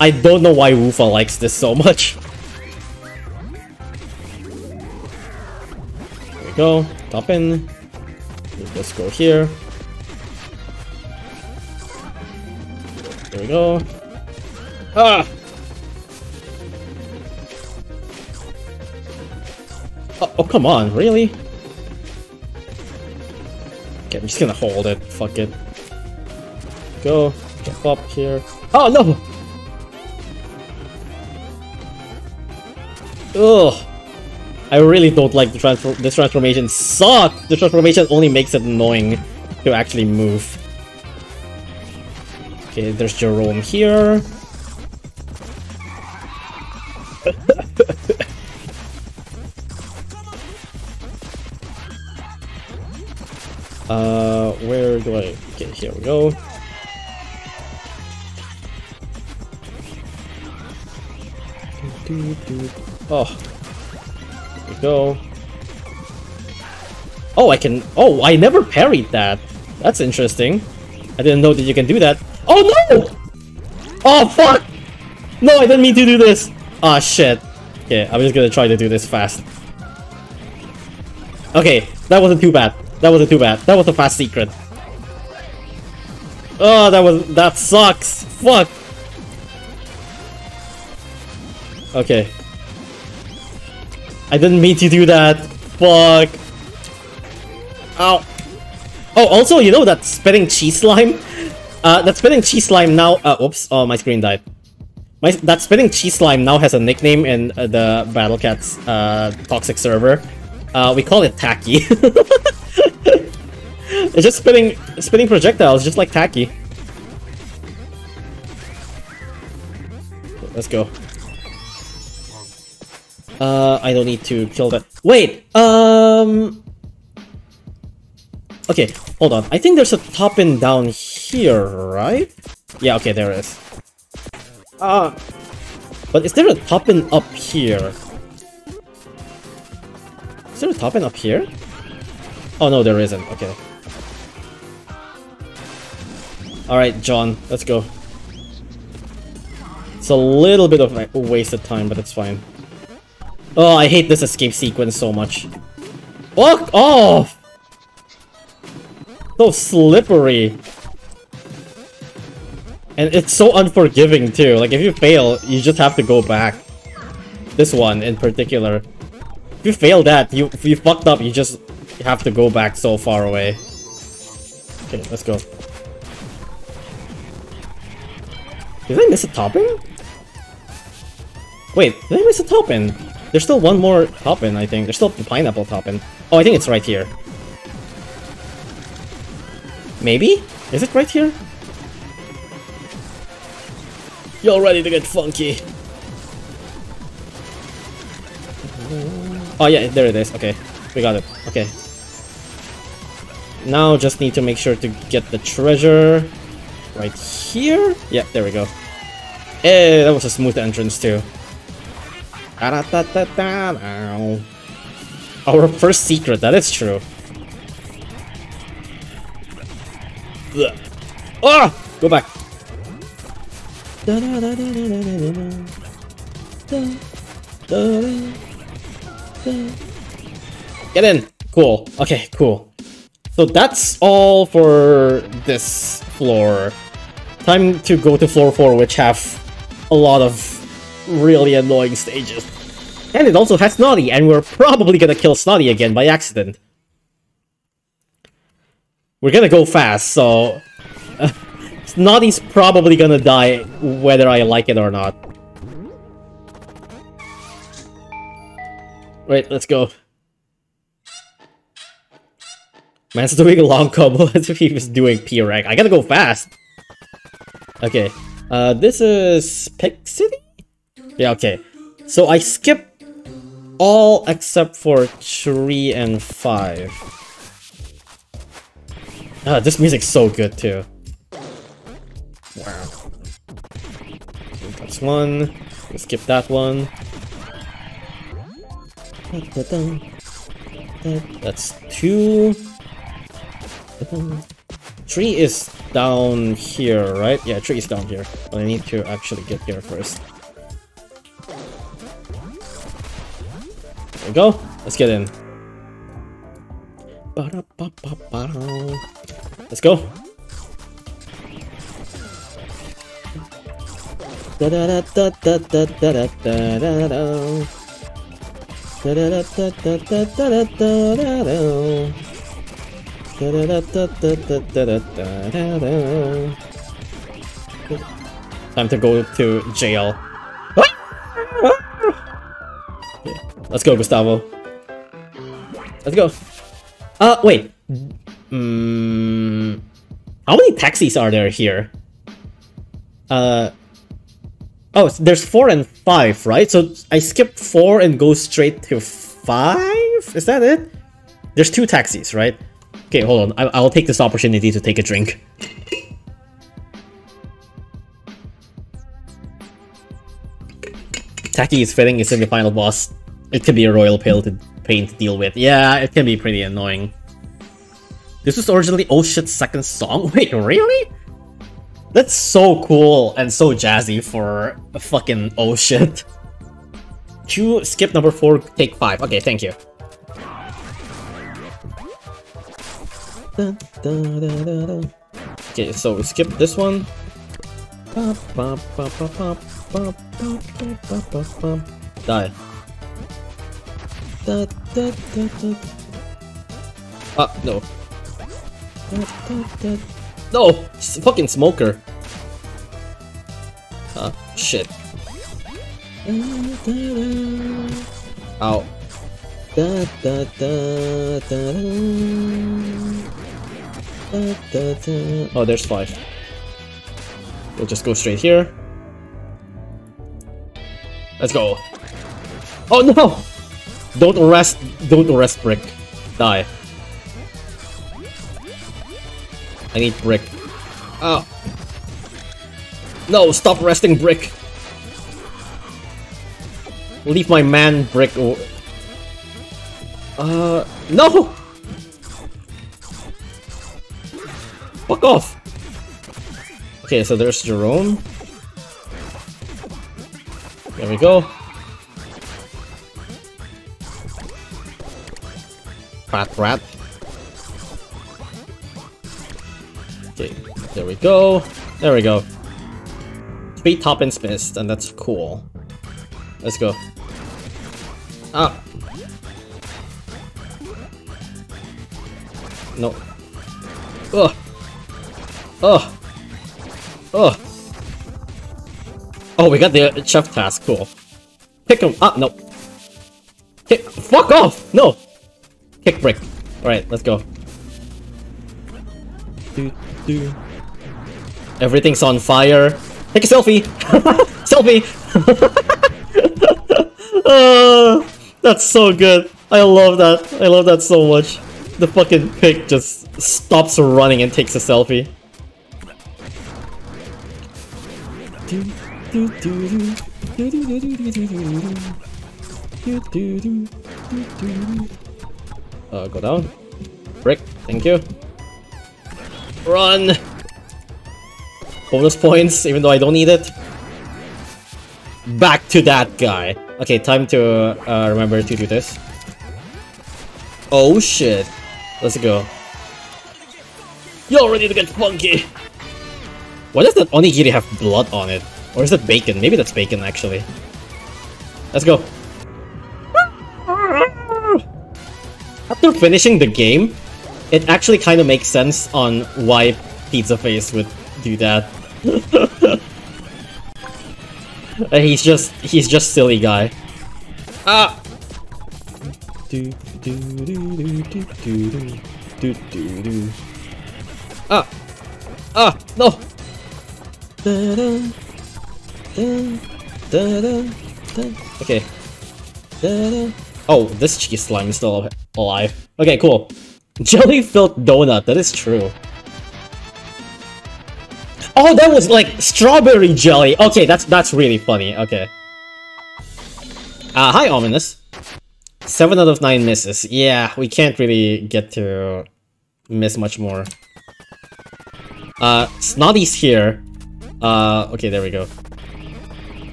[SPEAKER 1] I don't know why Wufa likes this so much. There we go. Toppin. Let's go here. There we go. Ah! Oh, oh, come on, really? Okay, I'm just gonna hold it. Fuck it. Go. Jump up here. Oh, no! Ugh. I really don't like the transfer. This transformation suck. The transformation only makes it annoying to actually move. Okay, there's Gerome here. (laughs) uh, where do I... Okay, here we go. Oh. Here we go. Oh, I can... Oh, I never parried that. That's interesting. I didn't know that you can do that. Oh no! Oh fuck! No, I didn't mean to do this! Ah oh, shit. Okay, I'm just gonna try to do this fast. Okay, that wasn't too bad. That wasn't too bad. That was a fast secret. Oh, that was- that sucks! Fuck! Okay. I didn't mean to do that. Fuck. Ow. Oh, also, you know that spitting cheese slime? Uh, that spinning cheese slime now- uh, oops, oh, my screen died. My, that spinning cheese slime now has a nickname in uh, the Battle Cats uh, toxic server. Uh, we call it Tacky. (laughs) it's just spinning, spinning projectiles, just like Tacky. Let's go. Uh, I don't need to kill that. Wait, um... Okay, hold on. I think there's a toppin down here, right? Yeah, okay, there is. Ah, uh, but is there a toppin up here? Is there a toppin up here? Oh no, there isn't. Okay. Alright, John, let's go. It's a little bit of a wasted time, but it's fine. Oh, I hate this escape sequence so much. Fuck off! So slippery. And it's so unforgiving too. Like if you fail, you just have to go back. This one in particular. If you fail that, you if you fucked up, you just have to go back so far away. Okay, let's go. Did I miss a topping? Wait, did I miss a topping? There's still one more topping, I think. There's still the pineapple topping. Oh, I think it's right here. Maybe? Is it right here? You're ready to get funky. Oh yeah, there it is. Okay, we got it. Okay. Now just need to make sure to get the treasure right here. Yeah, there we go. Hey, that was a smooth entrance too. Our first secret, that is true. Ah! Go back. Get in! Cool. Okay, cool. So that's all for this floor. Time to go to floor 4, which have a lot of really annoying stages. And it also has Snotty, and we're probably gonna kill Snotty again by accident. We're gonna go fast, so... Uh, Snotty's probably gonna die whether I like it or not. Wait, let's go. Man's doing a long combo as if he was doing P rank. I gotta go fast! Okay. Uh, this is Pig City? Yeah, okay. So I skipped all except for 3 and 5. Ah, this music's so good too. Wow. That's one. We skip that one. That's two. Tree is down here, right? Yeah, tree is down here. But I need to actually get here first. There we go. Let's get in. Let's go. Da da da da da da da da da da Da da da da da da da da da da Time to go to jail. (laughs) Let's go, Gustavo. Let's go. Uh, wait. Mm, how many taxis are there here? Uh, oh, there's four and five, right? So I skip four and go straight to five? Is that it? There's two taxis, right? Okay, hold on. I I'll take this opportunity to take a drink. Taki is fitting, it's in the final boss. It could be a royal pill to pain to deal with. Yeah, it can be pretty annoying. This was originally Oh Shit's second song? Wait, really? That's so cool and so jazzy for fucking Oh Shit. Q, skip number 4, take 5. Okay, thank you. Okay, so we skip this one. Die. Ah, no. No! fucking smoker! Ah, shit. Ow. Da, da, da, da, da. Oh, there's five. We'll just go straight here. Let's go. Oh no! Don't arrest, don't arrest Brick. Die. I need Brick. Oh. No, stop arresting Brick. Leave my man Brick. Uh, no! Fuck off! Okay, so there's Gerome. There we go. Rat rat. There we go. There we go. Three Toppins missed, and that's cool. Let's go. Ah! No. Ugh! Ugh! Ugh! Oh, we got the chef task, cool. Pick him up, no. Kick, fuck off! No! Kick brick. Alright, let's go. Do, do. Everything's on fire. Take a selfie! selfie! uh, that's so good. I love that. I love that so much. The fucking pig just stops running and takes a selfie. Uh, go down. Brick, thank you. Run! Bonus points, even though I don't need it. Back to that guy. Okay, time to uh, remember to do this. Oh shit. Let's go. You're ready to get funky! Why does that onigiri have blood on it? Or is that bacon? Maybe that's bacon, actually. Let's go. After finishing the game, it actually kind of makes sense on why Pizza Face would do that. (laughs) he's just he's just silly guy. Ah. Do do do do do do do do do. Ah. Ah. No. Da da da da da da. Okay. Da da. Oh, this cheese slime is still alive. Okay, cool. Jelly-filled donut, that is true. Oh, that was like strawberry jelly. Okay, that's that's really funny. Okay. Uh, hi, Ominous. 7 out of 9 misses. Yeah, we can't really get to miss much more. Uh, Snotty's here. Uh, okay, there we go.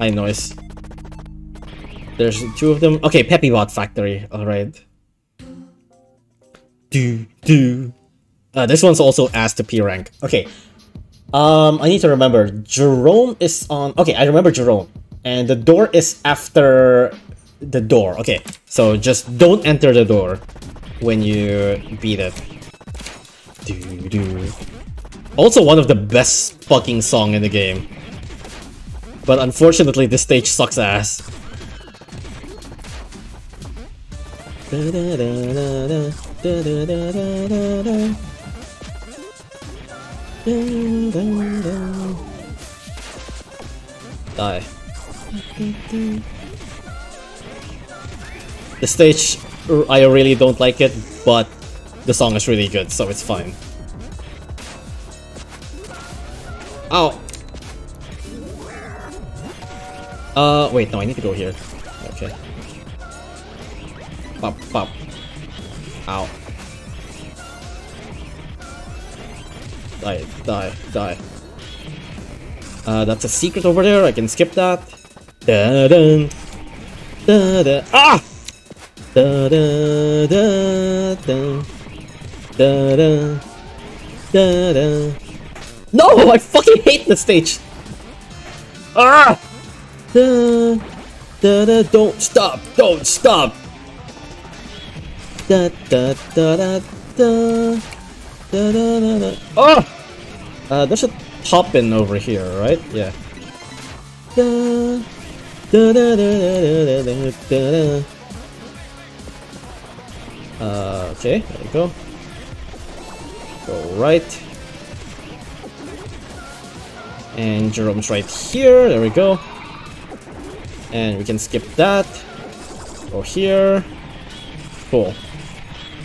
[SPEAKER 1] Hi, Noise. There's two of them. Okay, Peppibot Factory. Alright. Do, do. Uh, this one's also asked to P rank. Okay. Um, I need to remember. Gerome is on... Okay, I remember Gerome. And the door is after the door. Okay, so just don't enter the door when you beat it. Do, do. Also one of the best fucking song in the game. But unfortunately, this stage sucks ass. Da, da, da, Die. The stage, I really don't like it, but the song is really good, so it's fine. Ow! Uh, wait, no, I need to go here. Okay. Pop, pop. Ow. Die, die, die. Uh, that's a secret over there, I can skip that. Da da da da Ah! Da da da da da da da da No! I fucking hate this stage! Ah! Da da da don't stop! Don't stop! Da da da da da da da da da Oh! Uh, there's a Toppin over here, right? Yeah. Da da da da da da da da Uh, okay, there we go. Go right. And Gerome's right here, there we go. And we can skip that. Go here. Cool.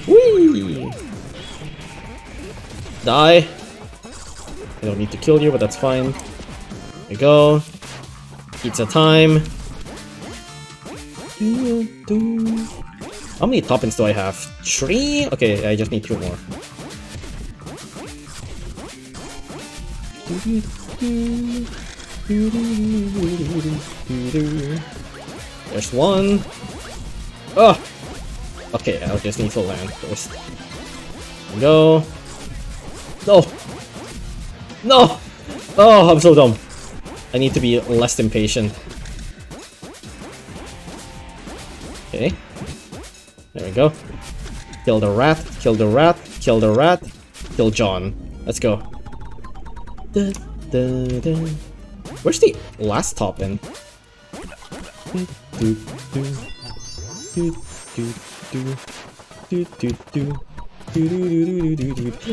[SPEAKER 1] Whee! Die. I don't need to kill you, but that's fine. There we go. Pizza time. How many toppings do I have? Three? Okay, I just need two more. There's one. Oh! Okay, I'll just need to land first. Go. No! No! Oh, I'm so dumb. I need to be less impatient. Okay. There we go. Kill the rat, kill the rat, kill the rat, kill John. Let's go. Where's the last toppin?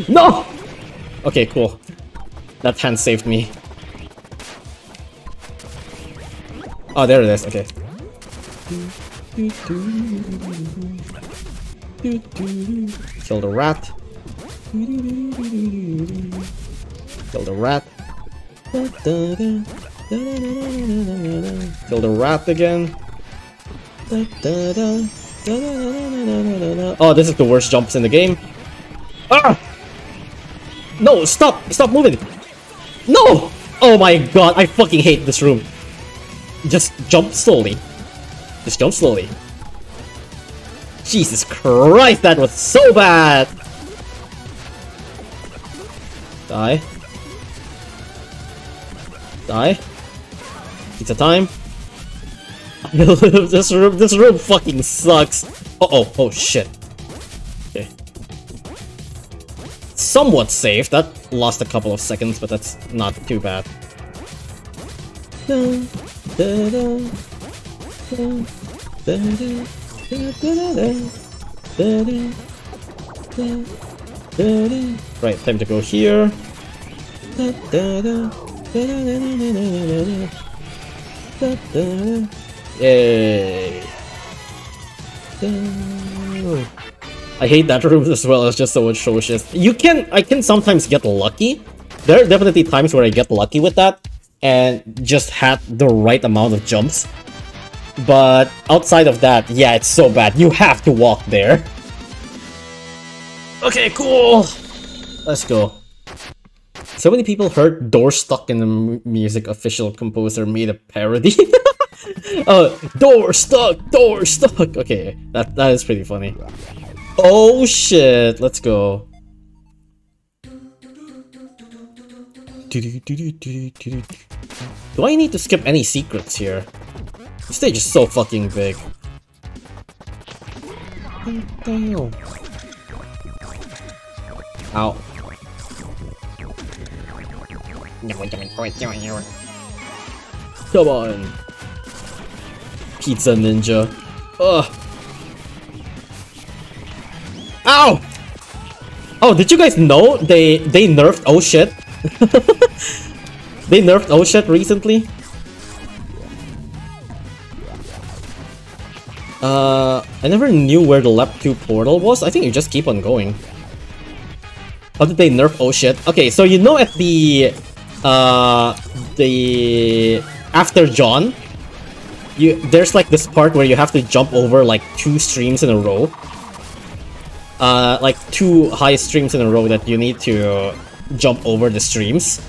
[SPEAKER 1] No! Okay, cool. That hand saved me. Oh, there it is. Okay. Kill the rat. Kill the rat. Kill the rat again. Oh, this is the worst jumps in the game. Ah! No, stop! Stop moving! No! Oh my god, I fucking hate this room. Just jump slowly. Just jump slowly. Jesus Christ, that was so bad! Die. Die. It's a time. (laughs) this room, this room fucking sucks. Uh oh, oh shit. Okay. Somewhat safe. That lost a couple of seconds, but that's not too bad. Right, time to go here. Yay! I hate that room as well, it's just so atrocious. You can- I can sometimes get lucky. There are definitely times where I get lucky with that, and just had the right amount of jumps. But outside of that, yeah, it's so bad. You have to walk there. Okay, cool! Let's go. So many people heard Door Stuck in the music official composer made a parody. (laughs) oh, Door Stuck! Door Stuck! Okay, that, that is pretty funny. Oh shit, let's go. Do I need to skip any secrets here? The stage is so fucking big. Ow. Come on. Pizza Ninja. Ugh. Ow! Oh, did you guys know they they nerfed oh shit? (laughs) they nerfed oh shit recently? Uh, I never knew where the Lap 2 portal was. I think you just keep on going. How did they nerf oh shit? Okay, so you know at the uh the after John, you there's like this part where you have to jump over like two streams in a row. Uh, like two high streams in a row that you need to jump over the streams.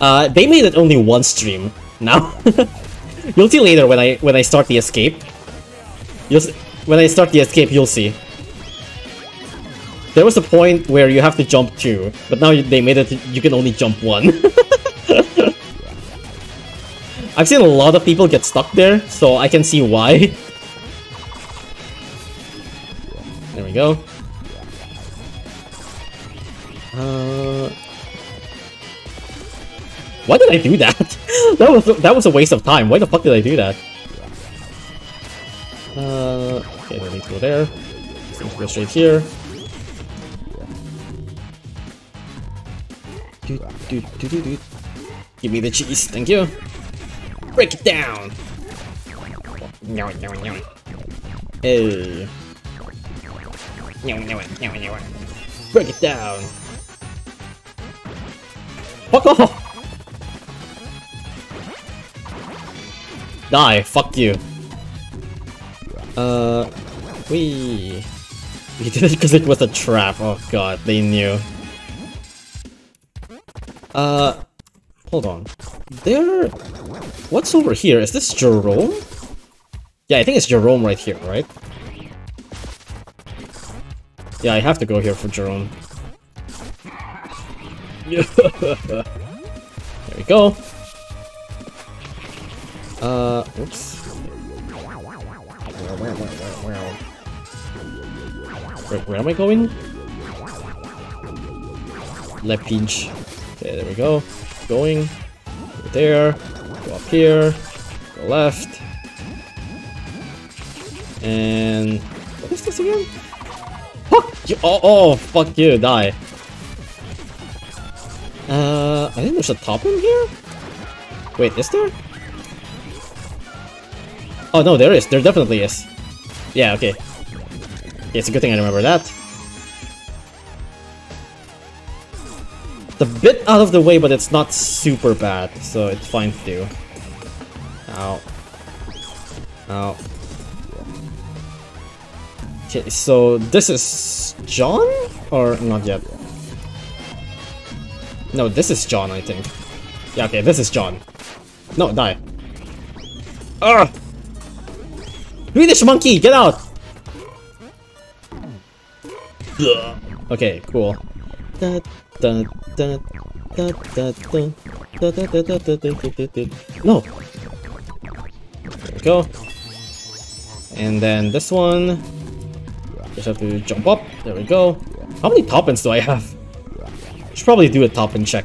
[SPEAKER 1] Uh, they made it only one stream now. (laughs) you'll see later when I when I start the escape. You'll see, when I start the escape, you'll see. There was a point where you have to jump two, but now they made it you can only jump one. (laughs) I've seen a lot of people get stuck there, so I can see why. There we go. Uh, why did I do that? (laughs) that was that was a waste of time. Why the fuck did I do that? Uh, okay, go there. Let's go straight here. Do, do, do, do, do. Give me the cheese, thank you. Break it down. No, no, no. Hey. No, no, no, no. Break it down. Fuck off! Die, fuck you. Uh, we we did it because it was a trap. Oh god, they knew. Uh, hold on. There, what's over here? Is this Gerome? Yeah, I think it's Gerome right here, right? Yeah, I have to go here for Gerome. (laughs) there we go. Uh, oops. Where, where am I going? Left pinch. Okay, there we go. Going. Go there. Go up here. Go left. And what is this again? Fuck you! Oh, oh, fuck you! Die. Uh, I think there's a toppin here. Wait, is there? Oh no, there is. There definitely is. Yeah. Okay. okay it's a good thing I remember that. It's a bit out of the way, but it's not super bad, so it's fine to do. Ow. Ow. Okay, so this is John? Or not yet? No, this is John, I think. Yeah, okay, this is John. No, die. Ugh! Greenish monkey, get out! Okay, cool. No! There we go. And then this one. Just have to jump up. There we go. How many toppins do I have? Should probably do a toppin check.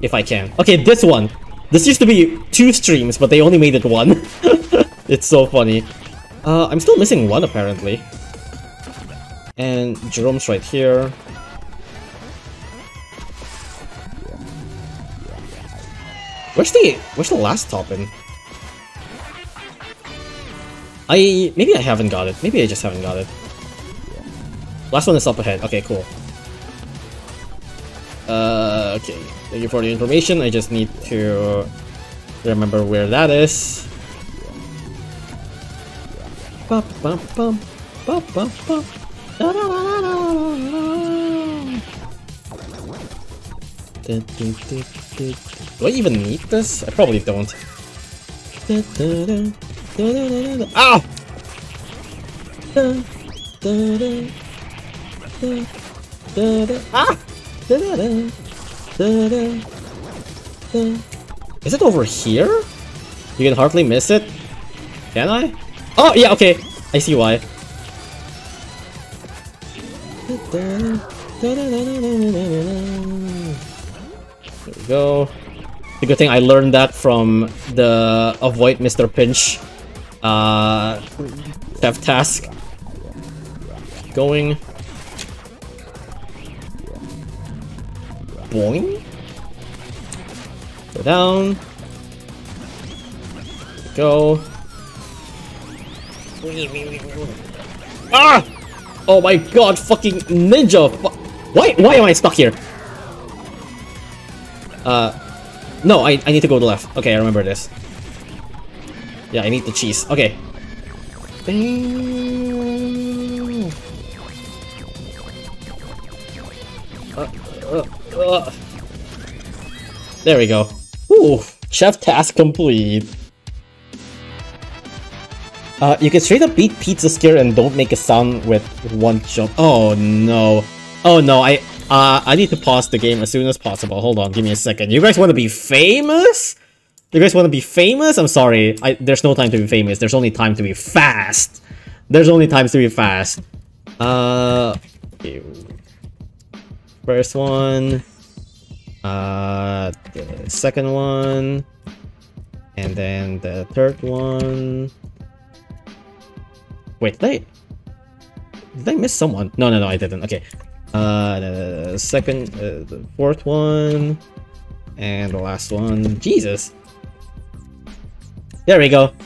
[SPEAKER 1] If I can. Okay, this one. This used to be two streams, but they only made it one. (laughs) it's so funny. Uh, I'm still missing one, apparently. And Gerome's right here. Where's the where's the last toppin? I... Maybe I haven't got it. Maybe I just haven't got it. Last one is up ahead. Okay, cool. Uh, okay. Thank you for the information. I just need to remember where that is. Do I even need this? I probably don't. Ow! Ah! Is it over here? You can hardly miss it? Can I? Oh, yeah, okay. I see why. There we go. The good thing I learned that from the Avoid Mr. Pinch uh, theft task. Going. Boing. Go down. Go. Ah! Oh my god, fucking ninja! Why, why am I stuck here? Uh, no, I, I need to go to the left. Okay, I remember this. Yeah, I need the cheese. Okay. Uh, uh, uh. There we go. Ooh, chef task complete. Uh, you can straight up beat Pizza Scare and don't make a sound with one jump. Oh no. Oh no, I uh, I need to pause the game as soon as possible. Hold on, give me a second. You guys want to be famous? You guys want to be famous? I'm sorry. I, there's no time to be famous. There's only time to be fast. There's only time to be fast. Uh. First one. Uh, the second one. And then the third one. Wait, did I... Did I miss someone? No, no, no, I didn't. Okay. Uh, the second, uh, the fourth one. And the last one. Jesus. There we go. (laughs)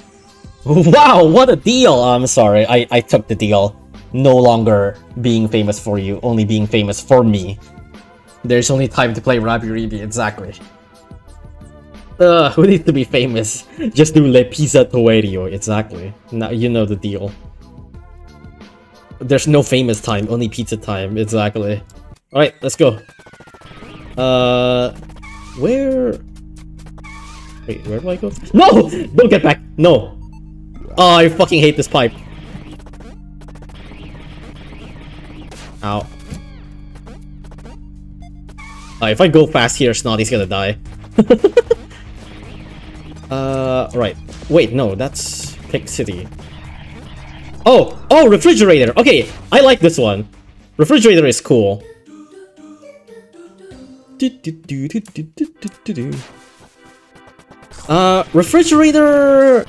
[SPEAKER 1] Wow, what a deal! I'm sorry, I, I took the deal. No longer being famous for you, only being famous for me. There's only time to play Rabi-Ribi, exactly. Uh, who needs to be famous? (laughs) Just do Le Pizza Toerio, exactly. Now you know the deal. There's no famous time, only pizza time, exactly. Alright, let's go. Uh, where... Wait, where do I go? No! Don't get back! No! Oh, I fucking hate this pipe. Ow. Uh, if I go fast here, Snotty's gonna die. (laughs) uh, right. Wait, no, that's Pig City. Oh, oh, refrigerator. Okay, I like this one. Refrigerator is cool. Uh, refrigerator...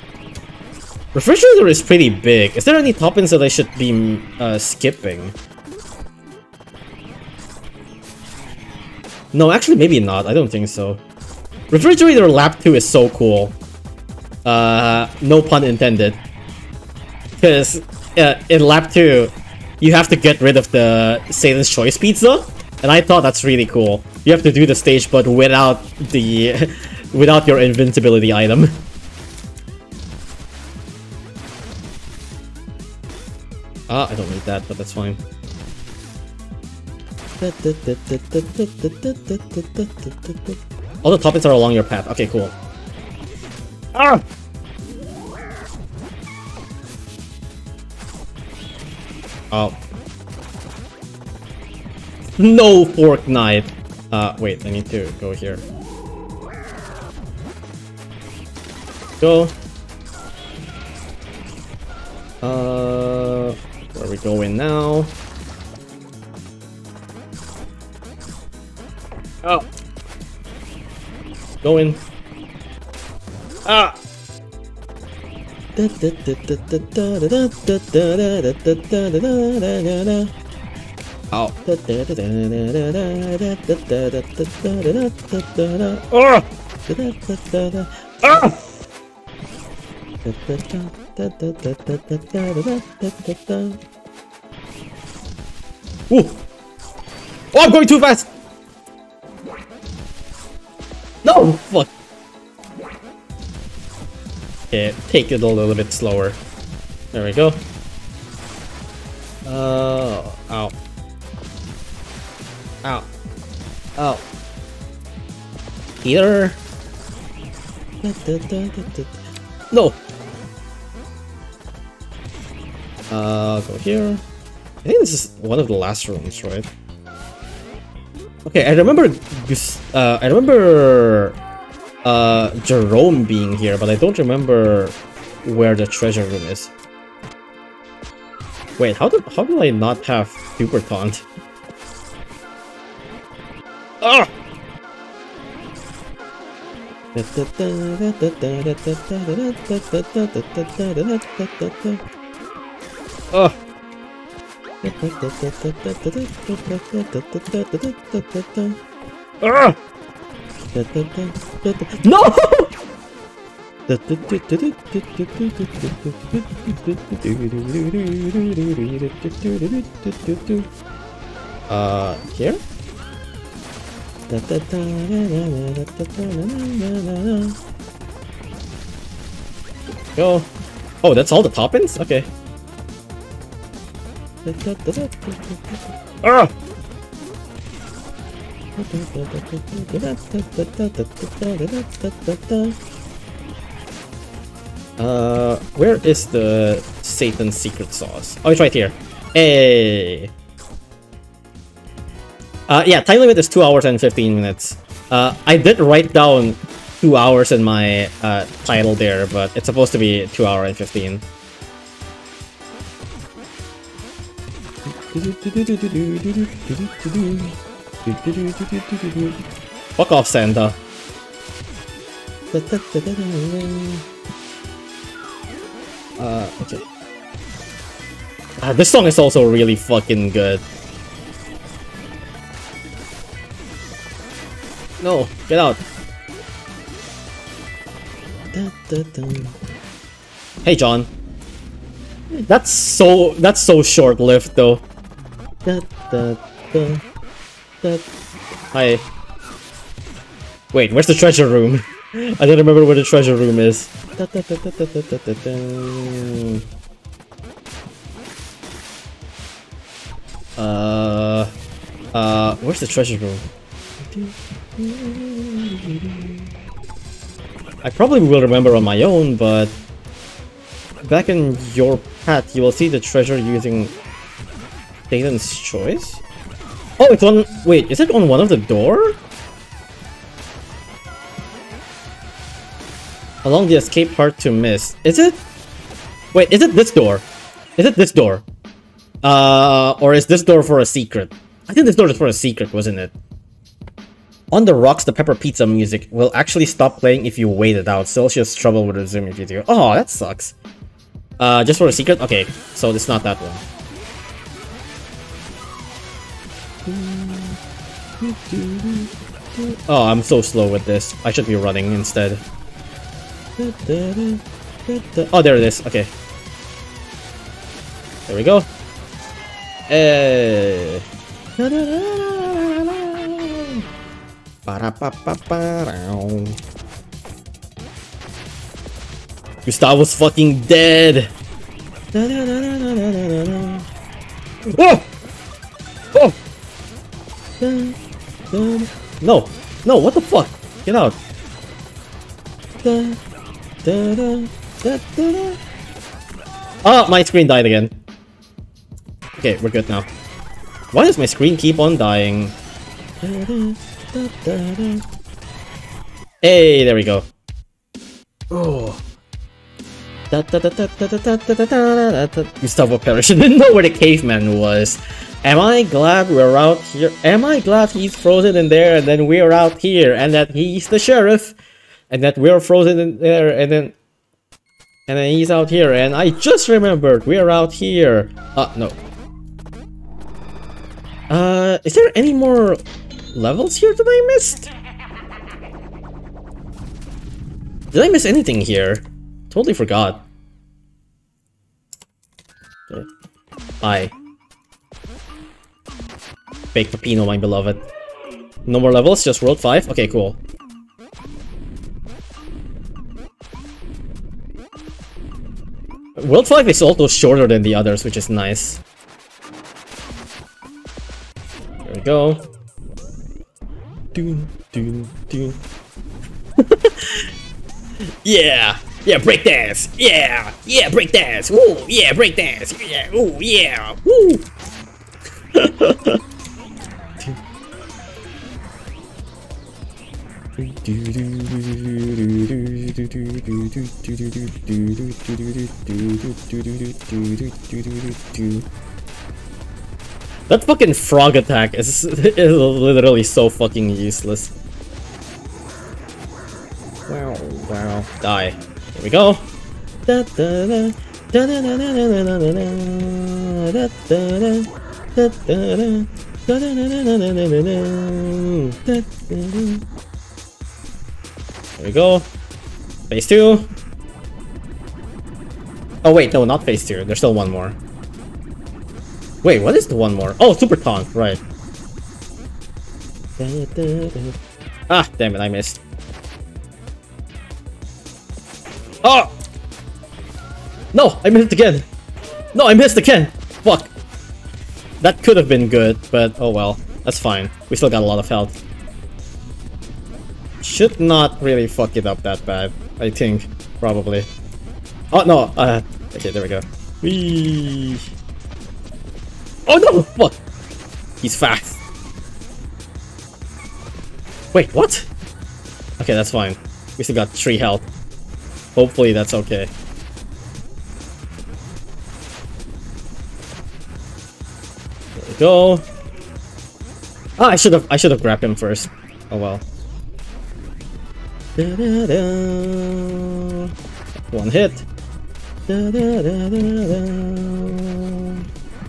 [SPEAKER 1] Refrigerator is pretty big. Is there any toppins that I should be uh, skipping? No, actually maybe not. I don't think so. Refrigerator Lap 2 is so cool. Uh, no pun intended. Because uh, in Lap 2, you have to get rid of the Satan's Choice pizza. And I thought that's really cool. You have to do the stage, but without the... (laughs) without your invincibility item. Ah, I don't need that, but that's fine. All the topics are along your path. Okay, cool. Ah! Oh. No fork knife. Uh, wait, I need to go here. Go. Uh, where are we going now? Oh. Go in. Ah! Oh. Oh! Ooh. Oh, I'm going too fast! No! Oh, fuck! Okay, take it a little bit slower. There we go. Oh, ow. Ow. Ow. Here. No! Uh, go here. I think this is one of the last rooms, right? Okay, I remember uh, I remember uh, Gerome being here, but I don't remember where the treasure room is. Wait, how do how did I not have super taunt? Ah! Oh. No! Uh, here? Go. Oh, that's all the toppins? Okay. (laughs) Ah! Uh, where is the Satan secret sauce? Oh, it's right here. Hey! Uh, yeah, time limit is 2 hours and 15 minutes. Uh, I did write down 2 hours in my uh, title there, but it's supposed to be 2 hour and 15. Fuck off, Santa. Uh, okay. Uh, this song is also really fucking good. No, get out. Hey, John. That's so that's so short-lived though. Hi. Wait, where's the treasure room? (laughs) I don't remember where the treasure room is. Uh, uh, where's the treasure room? I probably will remember on my own, but back in your path, you will see the treasure using Satan's choice? Oh, it's on... Wait, is it on one of the door? Along the escape hard to miss. Is it? Wait, is it this door? Is it this door? Uh, or is this door for a secret? I think this door is for a secret, wasn't it? On the rocks, the pepper pizza music will actually stop playing if you wait it out. Celsius trouble with resuming video. Oh, that sucks. Uh, just for a secret? Okay, so it's not that one. Oh, I'm so slow with this. I should be running instead. Oh, there it is. Okay. There we go. Eh. Gustavo's fucking dead. Oh! Oh! No! No, what the fuck? Get out. Oh, my screen died again. Okay, we're good now. Why does my screen keep on dying? Hey, there we go. Oh. Gustavo Perish didn't know where the caveman was. Am I glad we're out here? Am I glad he's frozen in there and then we're out here and that he's the sheriff and that we're frozen in there and then and then he's out here and I just remembered we're out here. Uh, no. Uh, is there any more levels here that I missed? Did I miss anything here? Totally forgot. Okay. Hi. Baked Peppino, my beloved. No more levels, just World 5? Okay, cool. World 5 is also shorter than the others, which is nice. There we go. Doom, doom, doom. yeah! Yeah, breakdance! Yeah! Yeah, breakdance! Ooh, yeah, breakdance! Yeah, ooh, yeah! Woo! (laughs) That fucking frog attack is, is literally so fucking useless. Wow, wow. Die. Here we go. Da, da, da. Da, da, da, da, da, da, da, da, da, da, da, da, da. There we go. Phase 2. Oh wait, no, not phase 2. There's still one more. Wait, what is the one more? Oh, Super Taunt, right. Ah, damn it, I missed. Oh! No, I missed again! No, I missed again! Fuck! That could have been good, but oh well. That's fine. We still got a lot of health. Should not really fuck it up that bad, I think. Probably. Oh, no! Uh, okay, there we go. Whee! Oh no! Fuck! He's fast. Wait, what? Okay, that's fine. We still got 3 health. Hopefully that's okay. There we go. Ah, I should have I should have grabbed him first. Oh well. Da -da -da. One hit.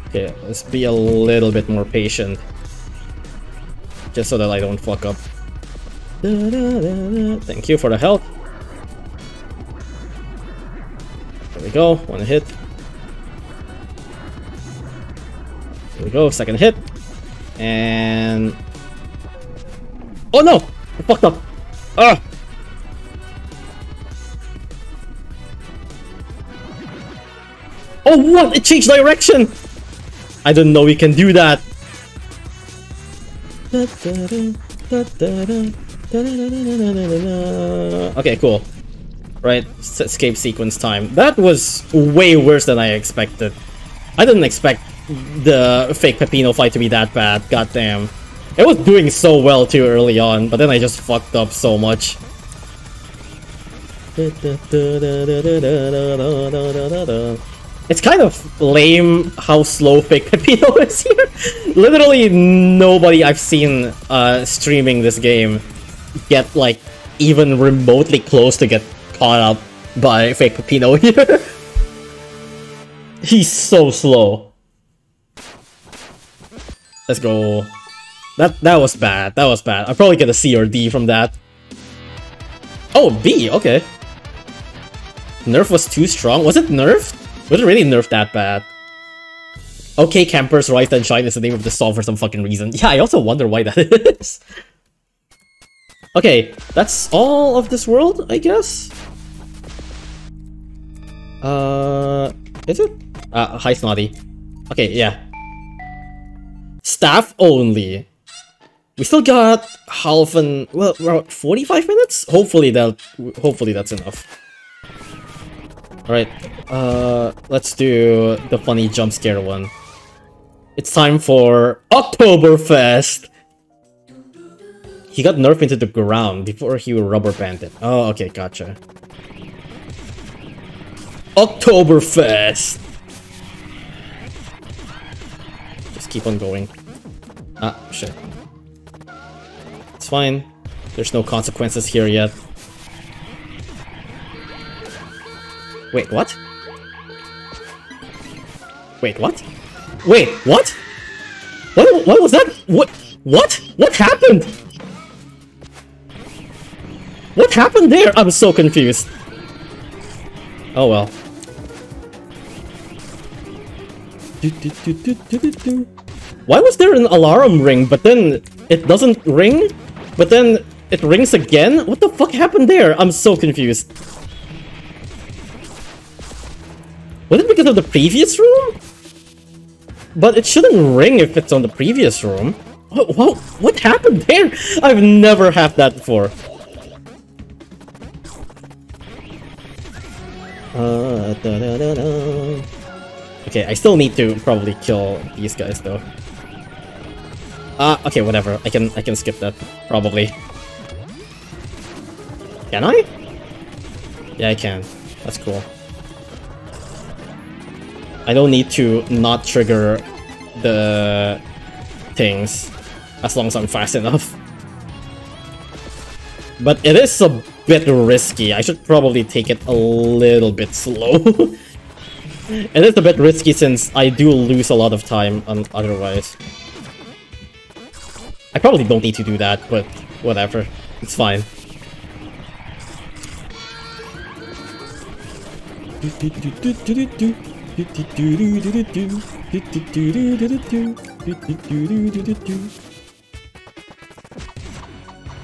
[SPEAKER 1] Okay, let's be a little bit more patient. Just so that I don't fuck up. Thank you for the help. There we go, one hit. There we go, second hit. And... Oh no! I fucked up! Ah! Oh, what? It changed direction! I didn't know we can do that. Okay, cool. Right, escape sequence time. That was way worse than I expected. I didn't expect the fake Peppino fight to be that bad. God damn. It was doing so well too early on, but then I just fucked up so much. It's kind of lame how slow (laughs) fake Peppino is here. Literally nobody I've seen uh, streaming this game get like even remotely close to get caught up by (laughs) fake Peppino here. (laughs) He's so slow. Let's go. That that was bad. That was bad. I probably get a C or D from that. Oh, B. Okay. Nerf was too strong. Was it nerfed? Was it really nerfed that bad? Okay, campers, rise and shine is the name of the song for some fucking reason. (laughs) Yeah, I also wonder why that is. okay, that's all of this world, I guess? Uh, is it? Uh, hi, Snotty. Okay, yeah. Staff only. We still got half an well, about 45 minutes. Hopefully that hopefully that's enough. All right, uh, let's do the funny jump scare one. It's time for Oktoberfest. He got nerfed into the ground before he rubber banded. Oh, okay, gotcha. Oktoberfest. Just keep on going. Ah, shit. It's fine. There's no consequences here yet. Wait, what? Wait, what? Wait, what? What, what was that? What? What? What happened? What happened there? I'm so confused. Oh well. Why was there an alarm ring, but then it doesn't ring? But then it rings again? What the fuck happened there? I'm so confused. Was it because of the previous room? But it shouldn't ring if it's on the previous room. What, what, what happened there? I've never had that before. Uh, da, da, da, okay, I still need to probably kill these guys though. Ah, uh, okay, whatever. I can I can skip that probably. Can I? Yeah, I can. That's cool. I don't need to not trigger the things as long as I'm fast enough. But it is a bit risky. I should probably take it a little bit slow. (laughs) it is a bit risky since I do lose a lot of time otherwise. I probably don't need to do that, but whatever. It's fine.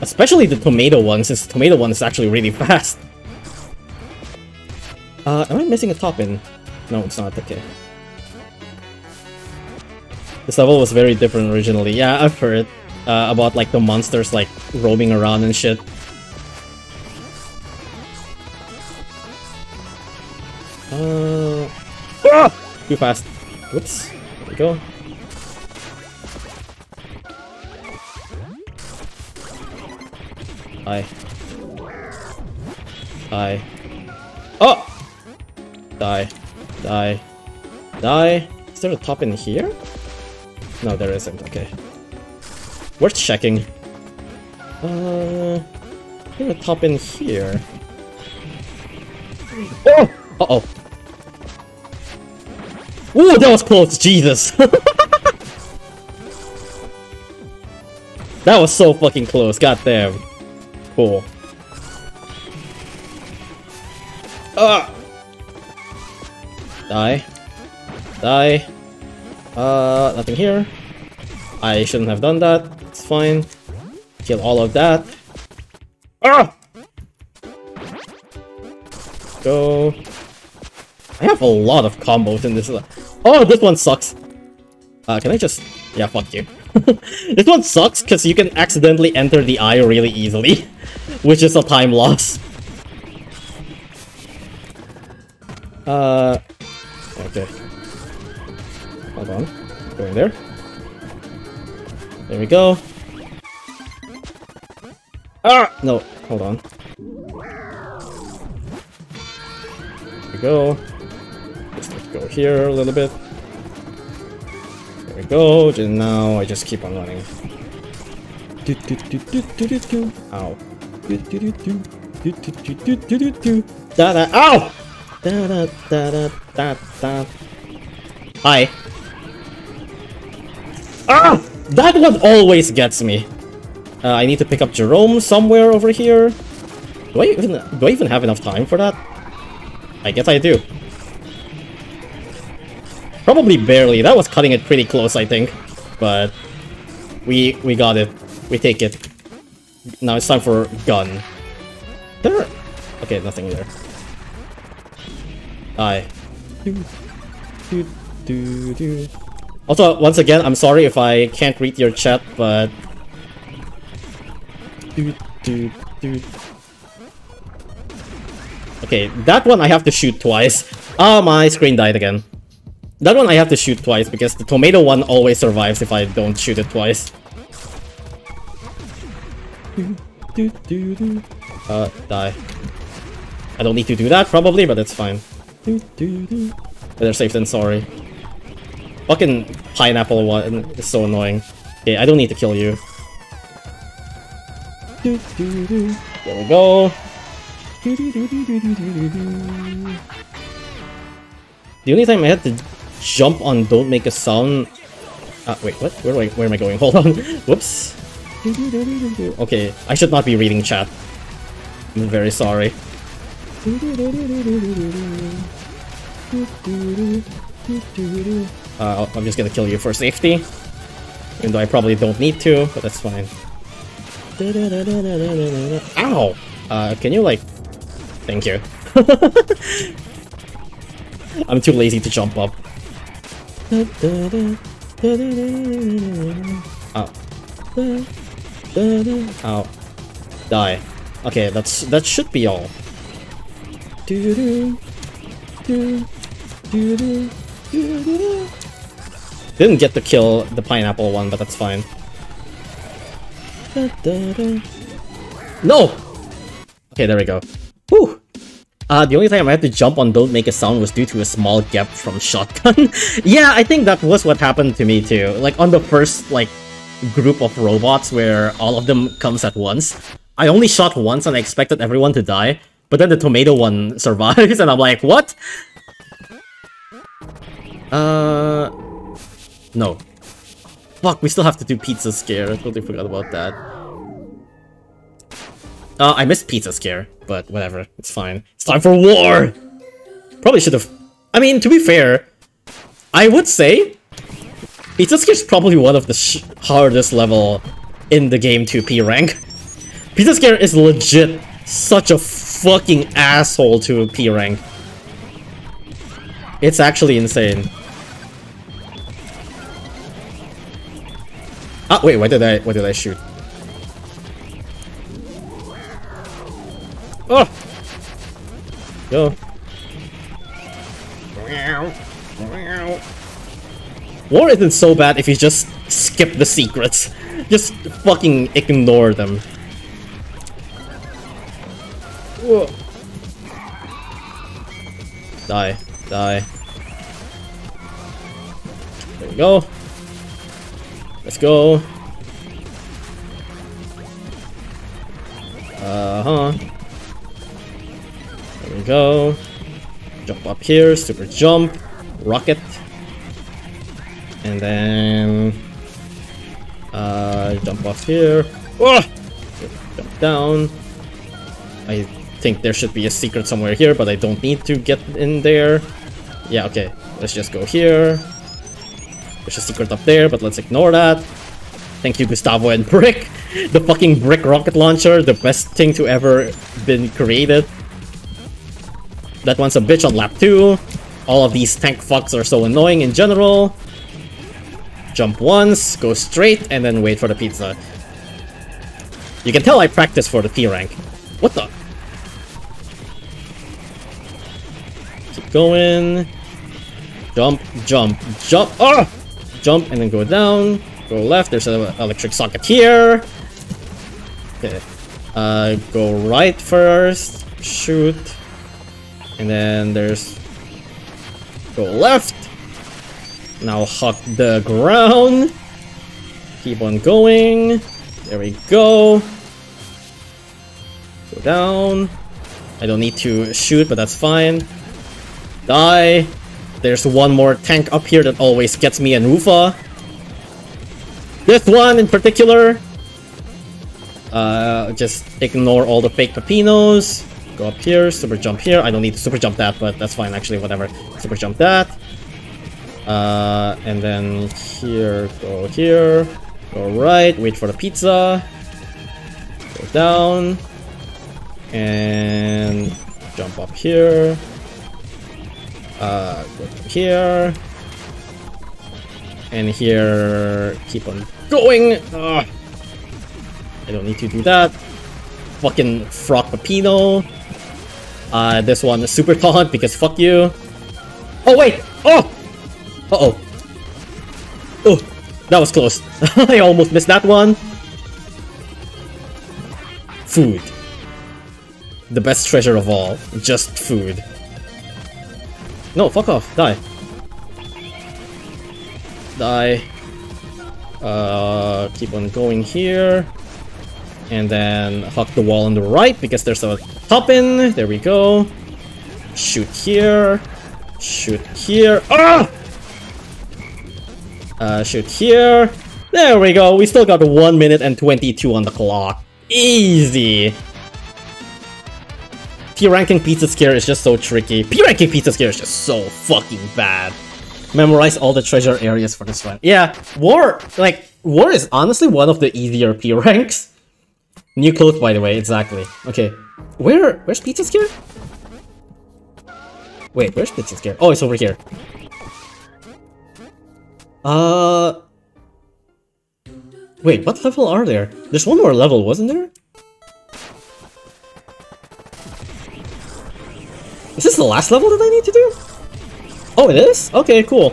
[SPEAKER 1] Especially the tomato one, since the tomato one is actually really (laughs) fast. Uh, am I missing a toppin? No, it's not, okay. This level was very different originally. Yeah, I've heard uh, about like the monsters like roaming around and shit. Too fast. Whoops. There we go. Hi. Die. Oh! Die. Die. Die. Is there a toppin here? No, there isn't. Okay. Worth checking. Uh, I'm gonna top in here. Oh! Uh-oh. Ooh, that was close! Jesus! (laughs) that was so fucking close, god damn. Cool. Ah! Die. Die. Uh, nothing here. I shouldn't have done that. It's fine. Kill all of that. Ah! Go. I have a lot of combos in this. Oh, this one sucks. Uh, can I just... Yeah, fuck you. (laughs) this one sucks because you can accidentally enter the eye really easily, (laughs) which is a time loss. Uh... Okay. hold on. Going there. There we go. Ah! No, hold on. There we go. Go here a little bit. There we go, and now I just keep on running. Ow. Da, da, ow! Da, da, da, da, da, da. Hi. Ah! That one always gets me. Uh, I need to pick up Gerome somewhere over here. Do I even do I even have enough time for that? I guess I do. Probably barely. That was cutting it pretty close, I think. But we we got it. We take it. Now it's time for gun. There. Okay, nothing there. Do. Also, once again, I'm sorry if I can't read your chat, but... Okay, that one I have to shoot twice. Ah, oh, my screen died again. That one I have to shoot twice, because the tomato one always survives if I don't shoot it twice. Uh, die. I don't need to do that, probably, but it's fine. Better safe than sorry. Fucking pineapple one is so annoying. Okay, I don't need to kill you. There we go. The only time I had to jump on don't make a sound... Uh, wait, what? Where, I, where am I going? (laughs) Hold on. Whoops. Okay, I should not be reading chat. I'm very sorry. Uh, I'm just gonna kill you for safety. Even though I probably don't need to, but that's fine. Ow! Uh, can you like... Thank you. (laughs) I'm too lazy to jump up. Ow. Ow. Die. Okay, that's that should be all. Didn't get to kill the pineapple one, but that's fine. No! Okay, there we go. Whew! Uh, the only time I had to jump on Don't Make a Sound was due to a small gap from shotgun. (laughs) yeah, I think that was what happened to me too. Like, on the first, like, group of robots where all of them comes at once, I only shot once and I expected everyone to die, but then the tomato one (laughs) survives and I'm like, what? Uh... No. Fuck, we still have to do Pizzascare. I totally forgot about that. Uh, I missed Pizzascare, but whatever. It's fine. It's time for war! Probably should have... I mean, to be fair, I would say Pizzascare is probably one of the hardest level in the game to P rank. Pizzascare is legit such a fucking asshole to P rank. It's actually insane. Ah, wait, why did I, why did I shoot? Oh! Go. War isn't so bad if you just skip the secrets. Just fucking ignore them. Whoa. Die. Die. There we go. Let's go. Uh-huh. There we go. Jump up here, super jump, rocket. And then... Uh, jump off here. Oh! Jump down. I think there should be a secret somewhere here, but I don't need to get in there. Yeah, okay. Let's just go here. There's a secret up there, but let's ignore that. Thank you, Gustavo and (laughs) Brick. The fucking Brick rocket launcher, the best thing to ever been created. That one's a bitch on lap 2. All of these tank fucks are so annoying in general. Jump once, go straight, and then wait for the pizza. You can tell I practice for the P rank. What the? Keep going. Jump, jump, jump. Ah! Jump and then go down. Go left. There's an electric socket here. Okay. Uh, go right first. Shoot. And then there's... Go left. Now hug the ground. Keep on going. There we go. Go down. I don't need to shoot, but that's fine. Die. There's one more tank up here that always gets me and Rufa. This one in particular. Uh, just ignore all the fake Peppinos. Go up here, super jump here. I don't need to super jump that, but that's fine actually, whatever. Super jump that. Uh, and then here, go here. Go right, wait for the pizza. Go down. And jump up here. Uh, go here. And here, keep on going. Ugh. I don't need to do that. Fucking Frog Peppino. Uh, this one is super taunt because fuck you. Oh wait! Oh! Uh-oh. Oh, that was close. (laughs) I almost missed that one. Food. The best treasure of all. Just food. No, fuck off. Die. Die. Uh, keep on going here. And then hug the wall on the right because there's a toppin. There we go. Shoot here. Shoot here. Ah! Uh, shoot here. There we go. We still got 1 minute and 22 on the clock. Easy. P-ranking Pizzascare is just so tricky. P-ranking Pizzascare is just so fucking bad. Memorize all the treasure areas for this one. Yeah, War, like, War is honestly one of the easier P ranks. New clothes, by the way, exactly. Okay, where, where's Pizzascare? Wait, where's Pizzascare? Oh, it's over here. Uh... Wait, what level are there? There's one more level, wasn't there? Is this the last level that I need to do? Oh, it is? Okay, cool.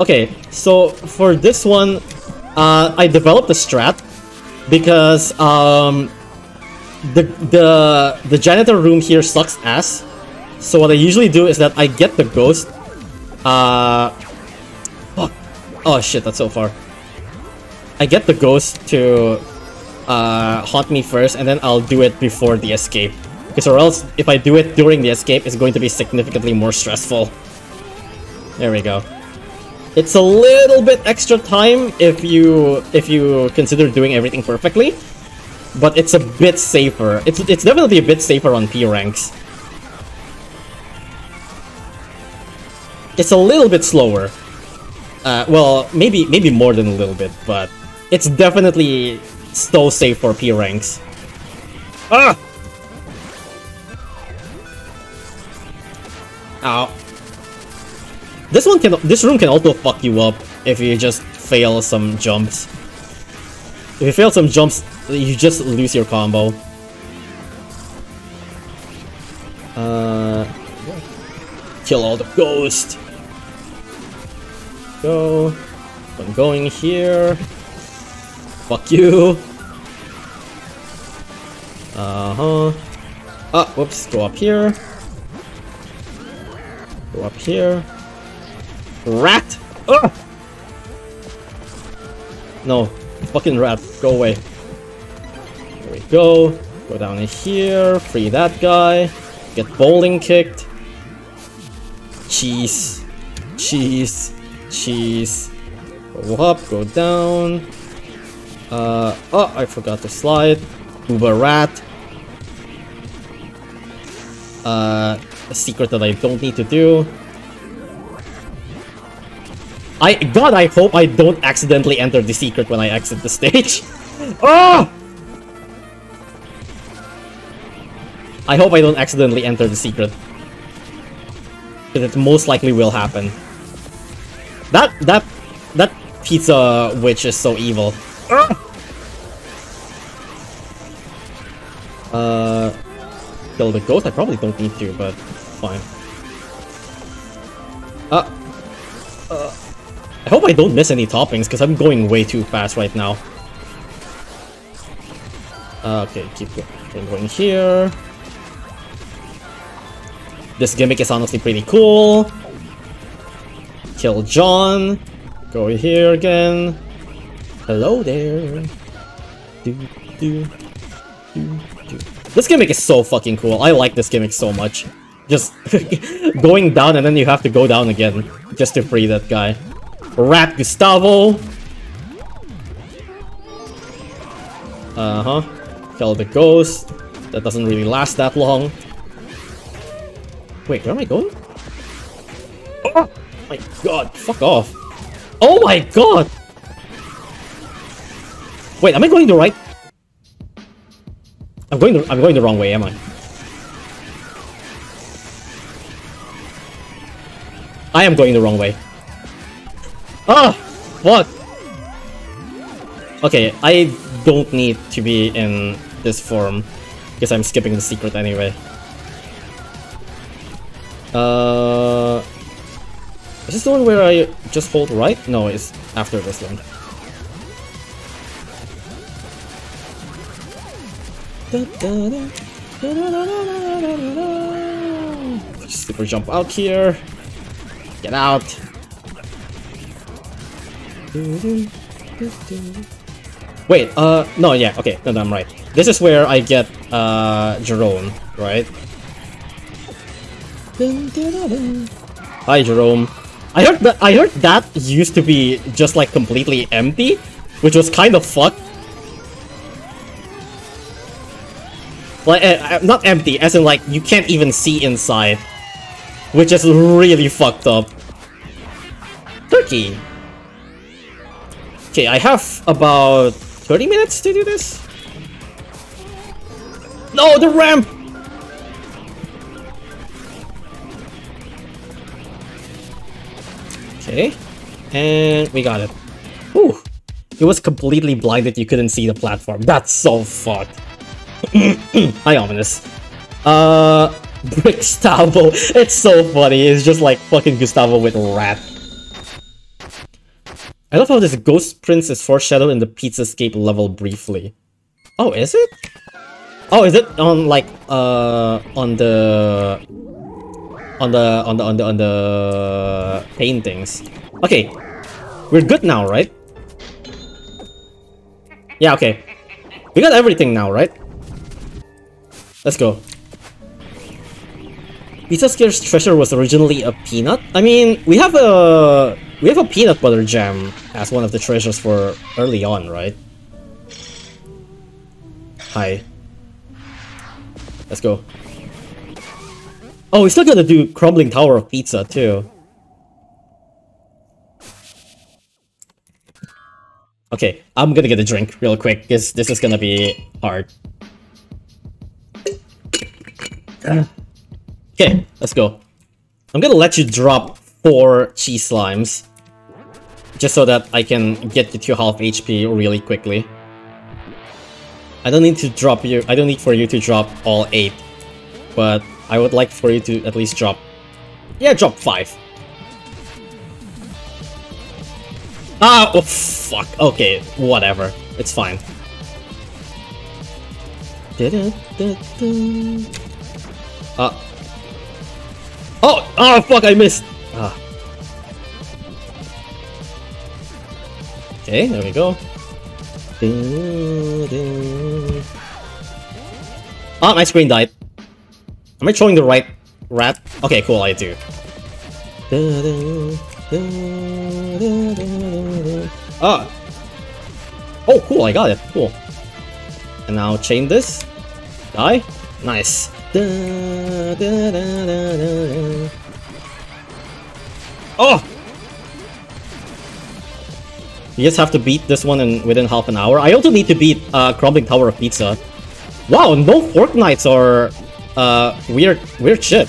[SPEAKER 1] Okay, so for this one, uh, I developed a strat because um, the the the janitor room here sucks ass. So what I usually do is that I get the ghost. Uh, oh, oh shit, that's so far. I get the ghost to uh, haunt me first, and then I'll do it before the escape. Because or else, if I do it during the escape, it's going to be significantly more stressful. There we go. It's a little bit extra time if you if you consider doing everything perfectly, but it's a bit safer. It's it's definitely a bit safer on P ranks. It's a little bit slower. Uh, well, maybe maybe more than a little bit, but it's definitely still safe for P ranks. Ah! Ow. This one can this room can also fuck you up if you just fail some jumps. If you fail some jumps, you just lose your combo. Uh kill all the ghosts. Go. I'm going here. Fuck you. Uh-huh. Ah, whoops, go up here. Go up here. Rat! Ugh! No, fucking rat, go away. There we go. Go down in here, free that guy. Get bowling kicked. Cheese. Cheese. Cheese. Go up, go down. Uh, oh, I forgot to slide. Uber rat. Uh, a secret that I don't need to do. I- God, I hope I don't accidentally enter the secret when I exit the stage. oh! (laughs) I hope I don't accidentally enter the secret. Because it most likely will happen. That- that- that pizza witch is so evil. Uh, kill the ghost? I probably don't need to, but fine. Ah, I hope I don't miss any toppins, because I'm going way too fast right now. Uh, okay, keep going here. This gimmick is honestly pretty cool. Kill John. Go here again. Hello there. Do, do, do, do. This gimmick is so fucking cool. I like this gimmick so much. Just (laughs) going down and then you have to go down again just to free that guy. Rat Gustavo. Uh-huh. Kill the ghost. That doesn't really last that long. Wait, where am I going? Oh my god, fuck off. Oh my god! Wait, am I going the right? I'm going the, I'm going the wrong way, am I? I am going the wrong way. Ah! What? Okay, I don't need to be in this form because I'm skipping the secret anyway. Uh, is this the one where I just hold right? No, it's after this one. Super jump out here. Get out. Wait, uh, no, yeah, okay, no, no, I'm right. This is where I get, uh, Gerome, right? Hi, Gerome. I heard that I heard that used to be just like completely empty, which was kind of fucked. Like, uh, not empty, as in like you can't even see inside, which is really fucked up. Turkey. Okay, I have about 30 minutes to do this. No, the ramp! Okay. And we got it. Whew. It was completely blinded, you couldn't see the platform. That's so fucked. (clears throat) Hi, Ominous. Uh, (laughs) Gustavo. It's so funny. It's just like fucking Gustavo with rat. I love how this Ghost Prince is foreshadowed in the Pizzascape level briefly. Oh, is it? Oh, is it on like uh on the on the on the on the on the paintings? Okay, we're good now, right? Yeah, okay. We got everything now, right? Let's go. Pizzascape's treasure was originally a peanut? I mean, we have a we have a peanut butter jam as one of the treasures for early on, right? Hi. Let's go. Oh, we still gotta do Crumbling Tower of Pizza, too. Okay, I'm gonna get a drink real quick, because this is gonna be hard. Okay, let's go. I'm gonna let you drop four cheese slimes. Just so that I can get you to half HP really quickly. I don't need to drop you- I don't need for you to drop all 8. But I would like for you to at least drop... Yeah, drop 5. Ah, oh, fuck. Okay, whatever. It's fine. Uh. Oh! Oh, fuck, I missed! Ah. Okay, there we go. Ah, my screen died. Am I showing the right rat? Okay, cool, I do. Ah! Oh, cool, I got it. Cool. And now chain this. Die. Nice. Oh! You just have to beat this one in within half an hour. I also need to beat uh, Crumbling Tower of Pizza. Wow, no Forknights are uh, weird, weird shit.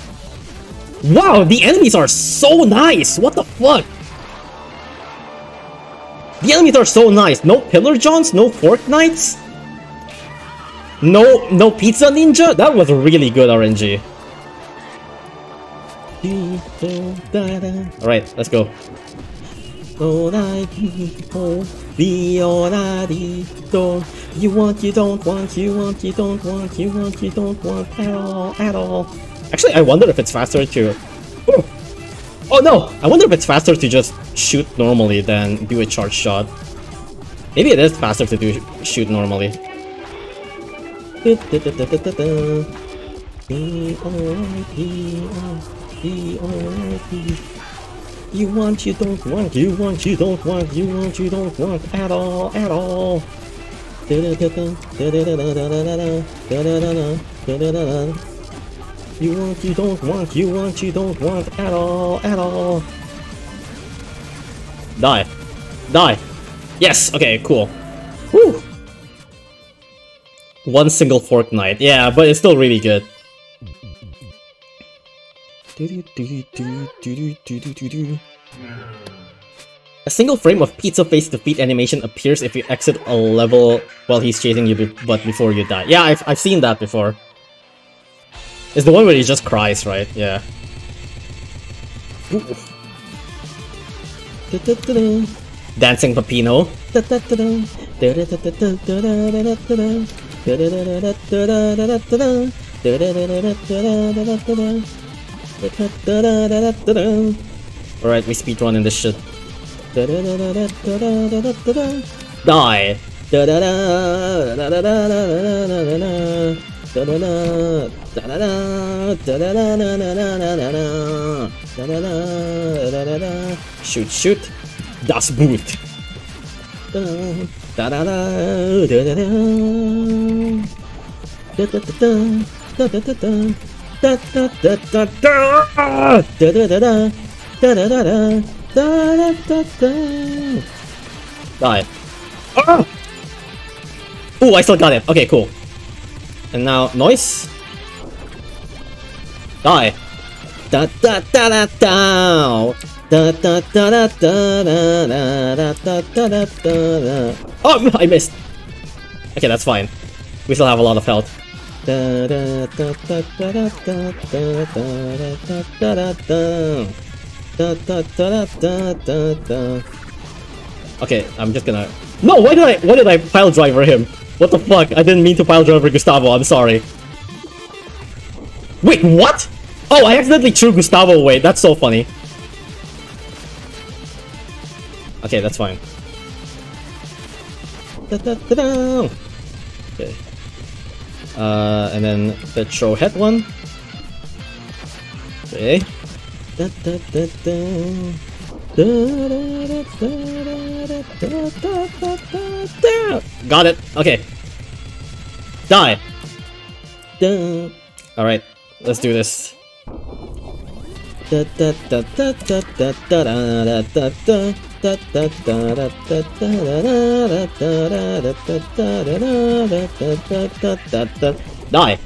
[SPEAKER 1] Wow, the enemies are so nice! What the fuck? The enemies are so nice. No Pillar Johns, no Forknights. No, no Pizza Ninja? That was really good RNG. Alright, let's go. Oh, be alrighty, don't. You want, you don't want, you want, you don't want, you want, you don't want at all, at all. Actually, I wonder if it's faster to... Oh, oh no! I wonder if it's faster to just shoot normally than do a charge shot. Maybe it is faster to do shoot normally. Be alright, be alright, be alright, you want, you don't want, you want, you don't want, you want, you don't want at all, at all. You want, you don't want, you want, you don't want at all, at all. Die. Die. Yes, okay, cool. Whew. One single Forknight. Yeah, but it's still really good. A single frame of pizza face defeat animation appears if you exit a level while he's chasing you, but before you die. Yeah, I've, I've seen that before. It's the one where he just cries, right? Yeah. Dancing Peppino. Alright, we speedrunning this shit. Die! Shoot, shoot! Das Boot! Die. Oh! Ooh, I still got it. Okay, cool. And now, noise. Die. Da da da da da. Da da da da da da da da da da da. Oh, I missed. Okay, that's fine. We still have a lot of health. (laughs) Okay, I'm just gonna... No, why did I why did I pile driver him? What the fuck? I didn't mean to pile driver Gustavo, I'm sorry. Wait, what? Oh, I accidentally threw Gustavo away. That's so funny. Okay, that's fine. Da -da -da okay. Uh, and then the throw head one. Okay. Da, da, da, da. Got it. Okay. Die. Alright, let's do this. Die.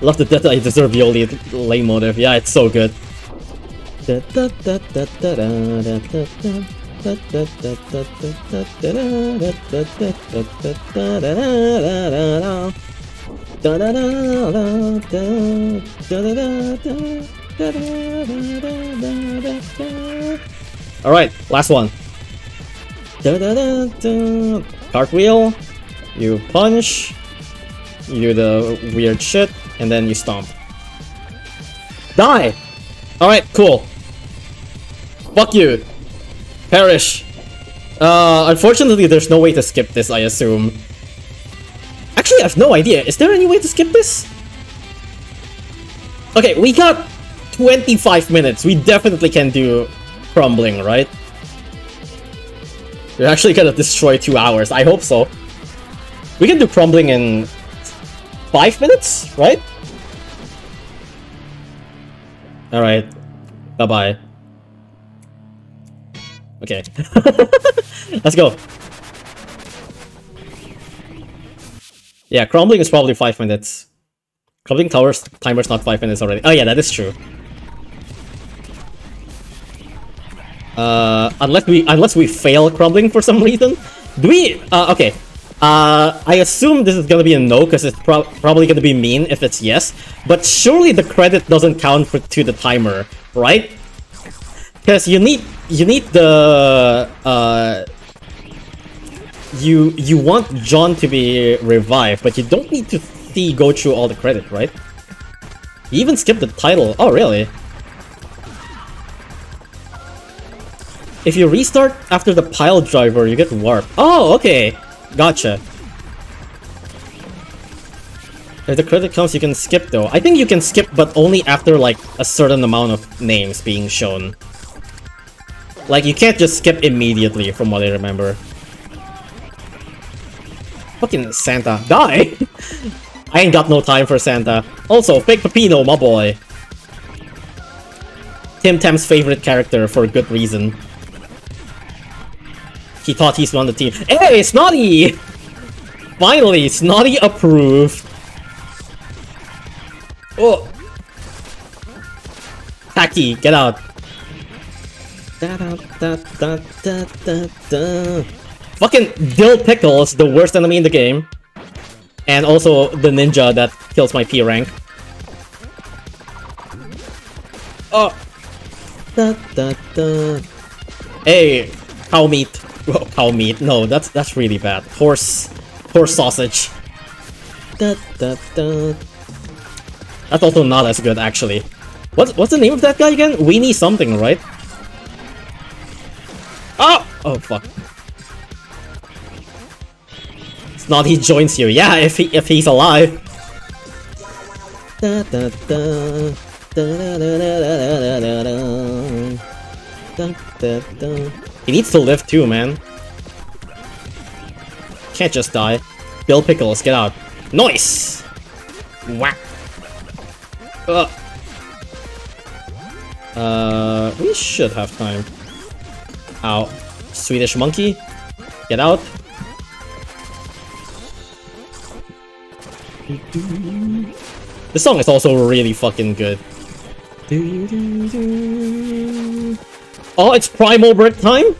[SPEAKER 1] Love the death I Deservioli lane motive. Yeah, it's so good. Alright, last one. Cartwheel, you punch, you do the weird shit, and then you stomp. Die! Alright, cool. Fuck you. Perish. Uh, unfortunately, there's no way to skip this, I assume. Actually, I have no idea. Is there any way to skip this? Okay, we got 25 minutes. We definitely can do crumbling, right? We're actually gonna destroy two hours. I hope so. We can do crumbling in five minutes, right? Alright. Bye-bye. Okay. (laughs) Let's go. Yeah, crumbling is probably five minutes. Crumbling towers timer's not five minutes already. Oh yeah, that is true. Uh, unless we unless we fail crumbling for some reason. Do we? Uh, okay. Uh, I assume this is gonna be a no because it's pro probably gonna be mean if it's yes. But surely the credit doesn't count for to the timer, right? Because you need you need the uh, you you want John to be revived, but you don't need to see go through all the credit, right? Even skipped the title. Oh, really? If you restart after the pile driver, you get warp. Oh, okay. Gotcha. If the credit comes, you can skip though. I think you can skip, but only after like a certain amount of names being shown. Like, you can't just skip immediately, from what I remember. Fucking Santa. Die! (laughs) I ain't got no time for Santa. Also, Fake Peppino, my boy. Tim Tam's favorite character for a good reason. He thought he's on the team. Hey, Snotty! Finally, Snotty approved. Oh. Tacky, get out. Da, da, da, da, da, da, da. Fucking Dill Pickle is the worst enemy in the game. And also the ninja that kills my P rank. Oh. Da, da, da. Hey, cow meat. Cow meat. No, that's that's really bad. Horse, horse sausage. Da, da, da. That's also not as good, actually. What's what's the name of that guy again? Weenie something, right? Oh, oh fuck. It's not he joins you. Yeah, if he if he's alive. Da, da, da. Da, da, da, da, da, da, da, da. Da, da, da. He needs to live too, man. Can't just die. Bill Pickles, get out. Nice! Whack. Uh. We should have time. Ow. Swedish monkey, get out. This song is also really fucking good. Oh, it's Primal Break time?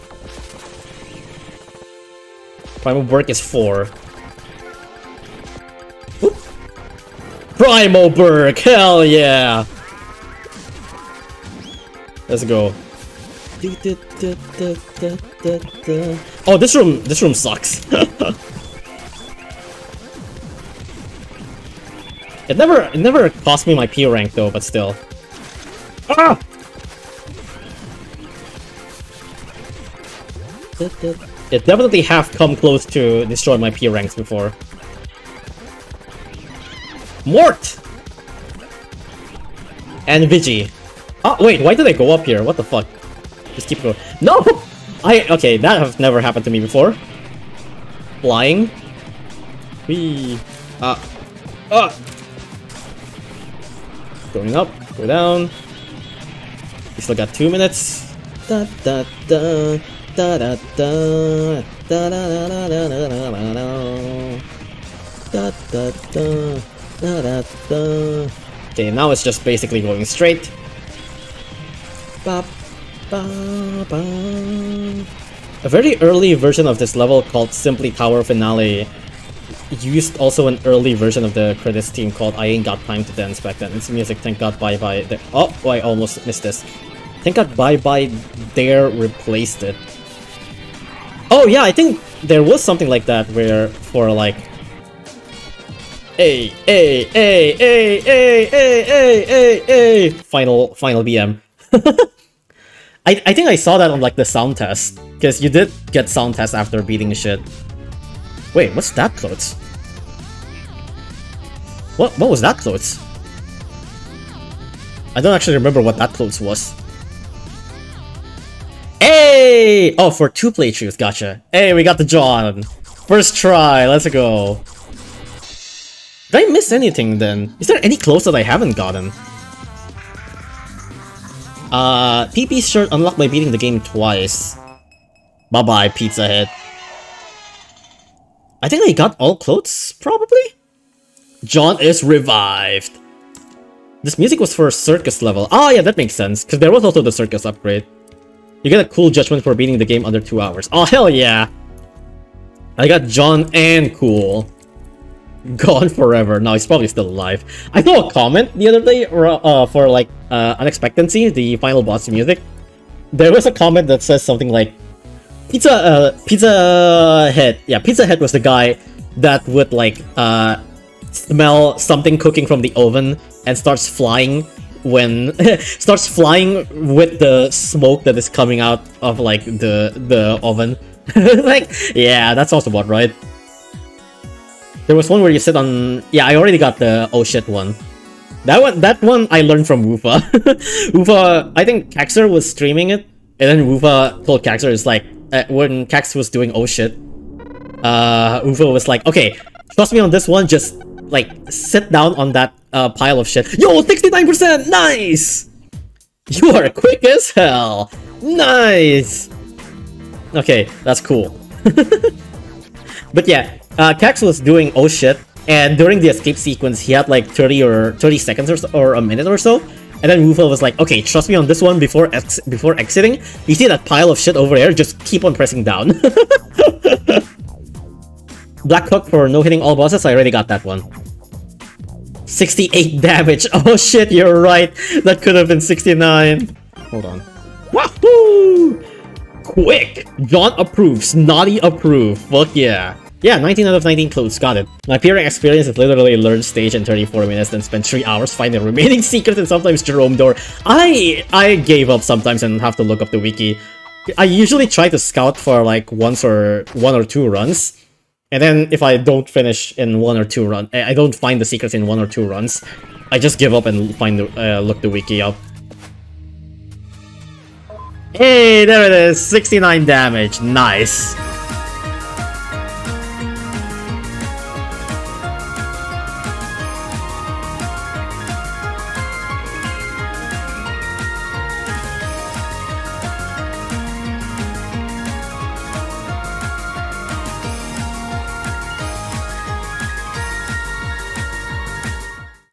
[SPEAKER 1] Primal Break is 4. Oop. Primal Berg! Hell yeah! Let's go. Oh, this room, this room sucks. (laughs) it never, it never cost me my P rank though, but still. Ah! It definitely have come close to destroy my P ranks before. Mort! And Vigi. Oh, wait, why did I go up here? What the fuck? Just keep going. No! I- okay, that has never happened to me before. Flying. Whee. Uh. Uh. Going up, go down. We still got two minutes. Da da da da da da da da da da da da da da da da da da da Okay, now it's just basically going straight. Ba, ba, ba. A very early version of this level called Simply Tower Finale used also an early version of the credits team called I Ain't Got Time to Dance back then. It's music, thank god bye bye. Oh, oh, I almost missed this. Thank god bye bye there replaced it. Oh yeah, I think there was something like that where for like a a a a a a a a final final BM. (laughs) I I think I saw that on like the sound test because you did get sound test after beating shit. Wait, what's that clothes? What what was that clothes? I don't actually remember what that clothes was. Hey! Oh, for two playthroughs, gotcha. Hey, we got the John. First try, let's go. Did I miss anything then? Is there any clothes that I haven't gotten? Uh, PP's shirt unlocked by beating the game twice. Bye-bye, Pizza Head. I think I got all clothes, probably? John is revived. This music was for circus level. Oh yeah, that makes sense, because there was also the circus upgrade. You get a cool judgment for beating the game under 2 hours. Oh hell yeah! I got John and Cool. Gone forever. No, he's probably still alive. I saw a comment the other day uh, for like uh, Unexpectancy, the final boss music. There was a comment that says something like, Pizza, uh, Pizza Head. Yeah, Pizza Head was the guy that would like uh, smell something cooking from the oven and starts flying when (laughs) starts flying with the smoke that is coming out of like the the oven. (laughs) like, yeah, that's also about right. There was one where you sit on... Yeah, I already got the oh shit one. That one, that one I learned from Wufa. (laughs) Wufa, I think Kaxer was streaming it, and then Wufa told Kaxer, it's like, uh, when Kax was doing oh shit, uh, Wufa was like, okay, trust me on this one, just, like, sit down on that uh, pile of shit. Yo, 69%! Nice! You are quick as hell! Nice! Okay, that's cool. (laughs) but yeah, uh, Kax was doing oh shit, and during the escape sequence, he had like 30 or 30 seconds or, so, or a minute or so. And then Wufa was like, okay, trust me on this one before ex before exiting. You see that pile of shit over there? Just keep on pressing down. (laughs) Black Hook for no hitting all bosses, I already got that one. 68 damage. (laughs) Oh shit, you're right. That could have been 69. Hold on. Wahoo! Quick! John approves. Naughty approve. Fuck yeah. Yeah, 19 out of 19 clues, got it. My peering experience is literally learn stage in 34 minutes, then spend 3 hours finding (laughs) remaining secrets and sometimes Gerome door. I I gave up sometimes and have to look up the wiki. I usually try to scout for like once or one or two runs. And then if I don't finish in one or two runs, I don't find the secrets in one or two runs, I just give up and find the, uh, look the wiki up. Hey, there it is, 69 damage, nice.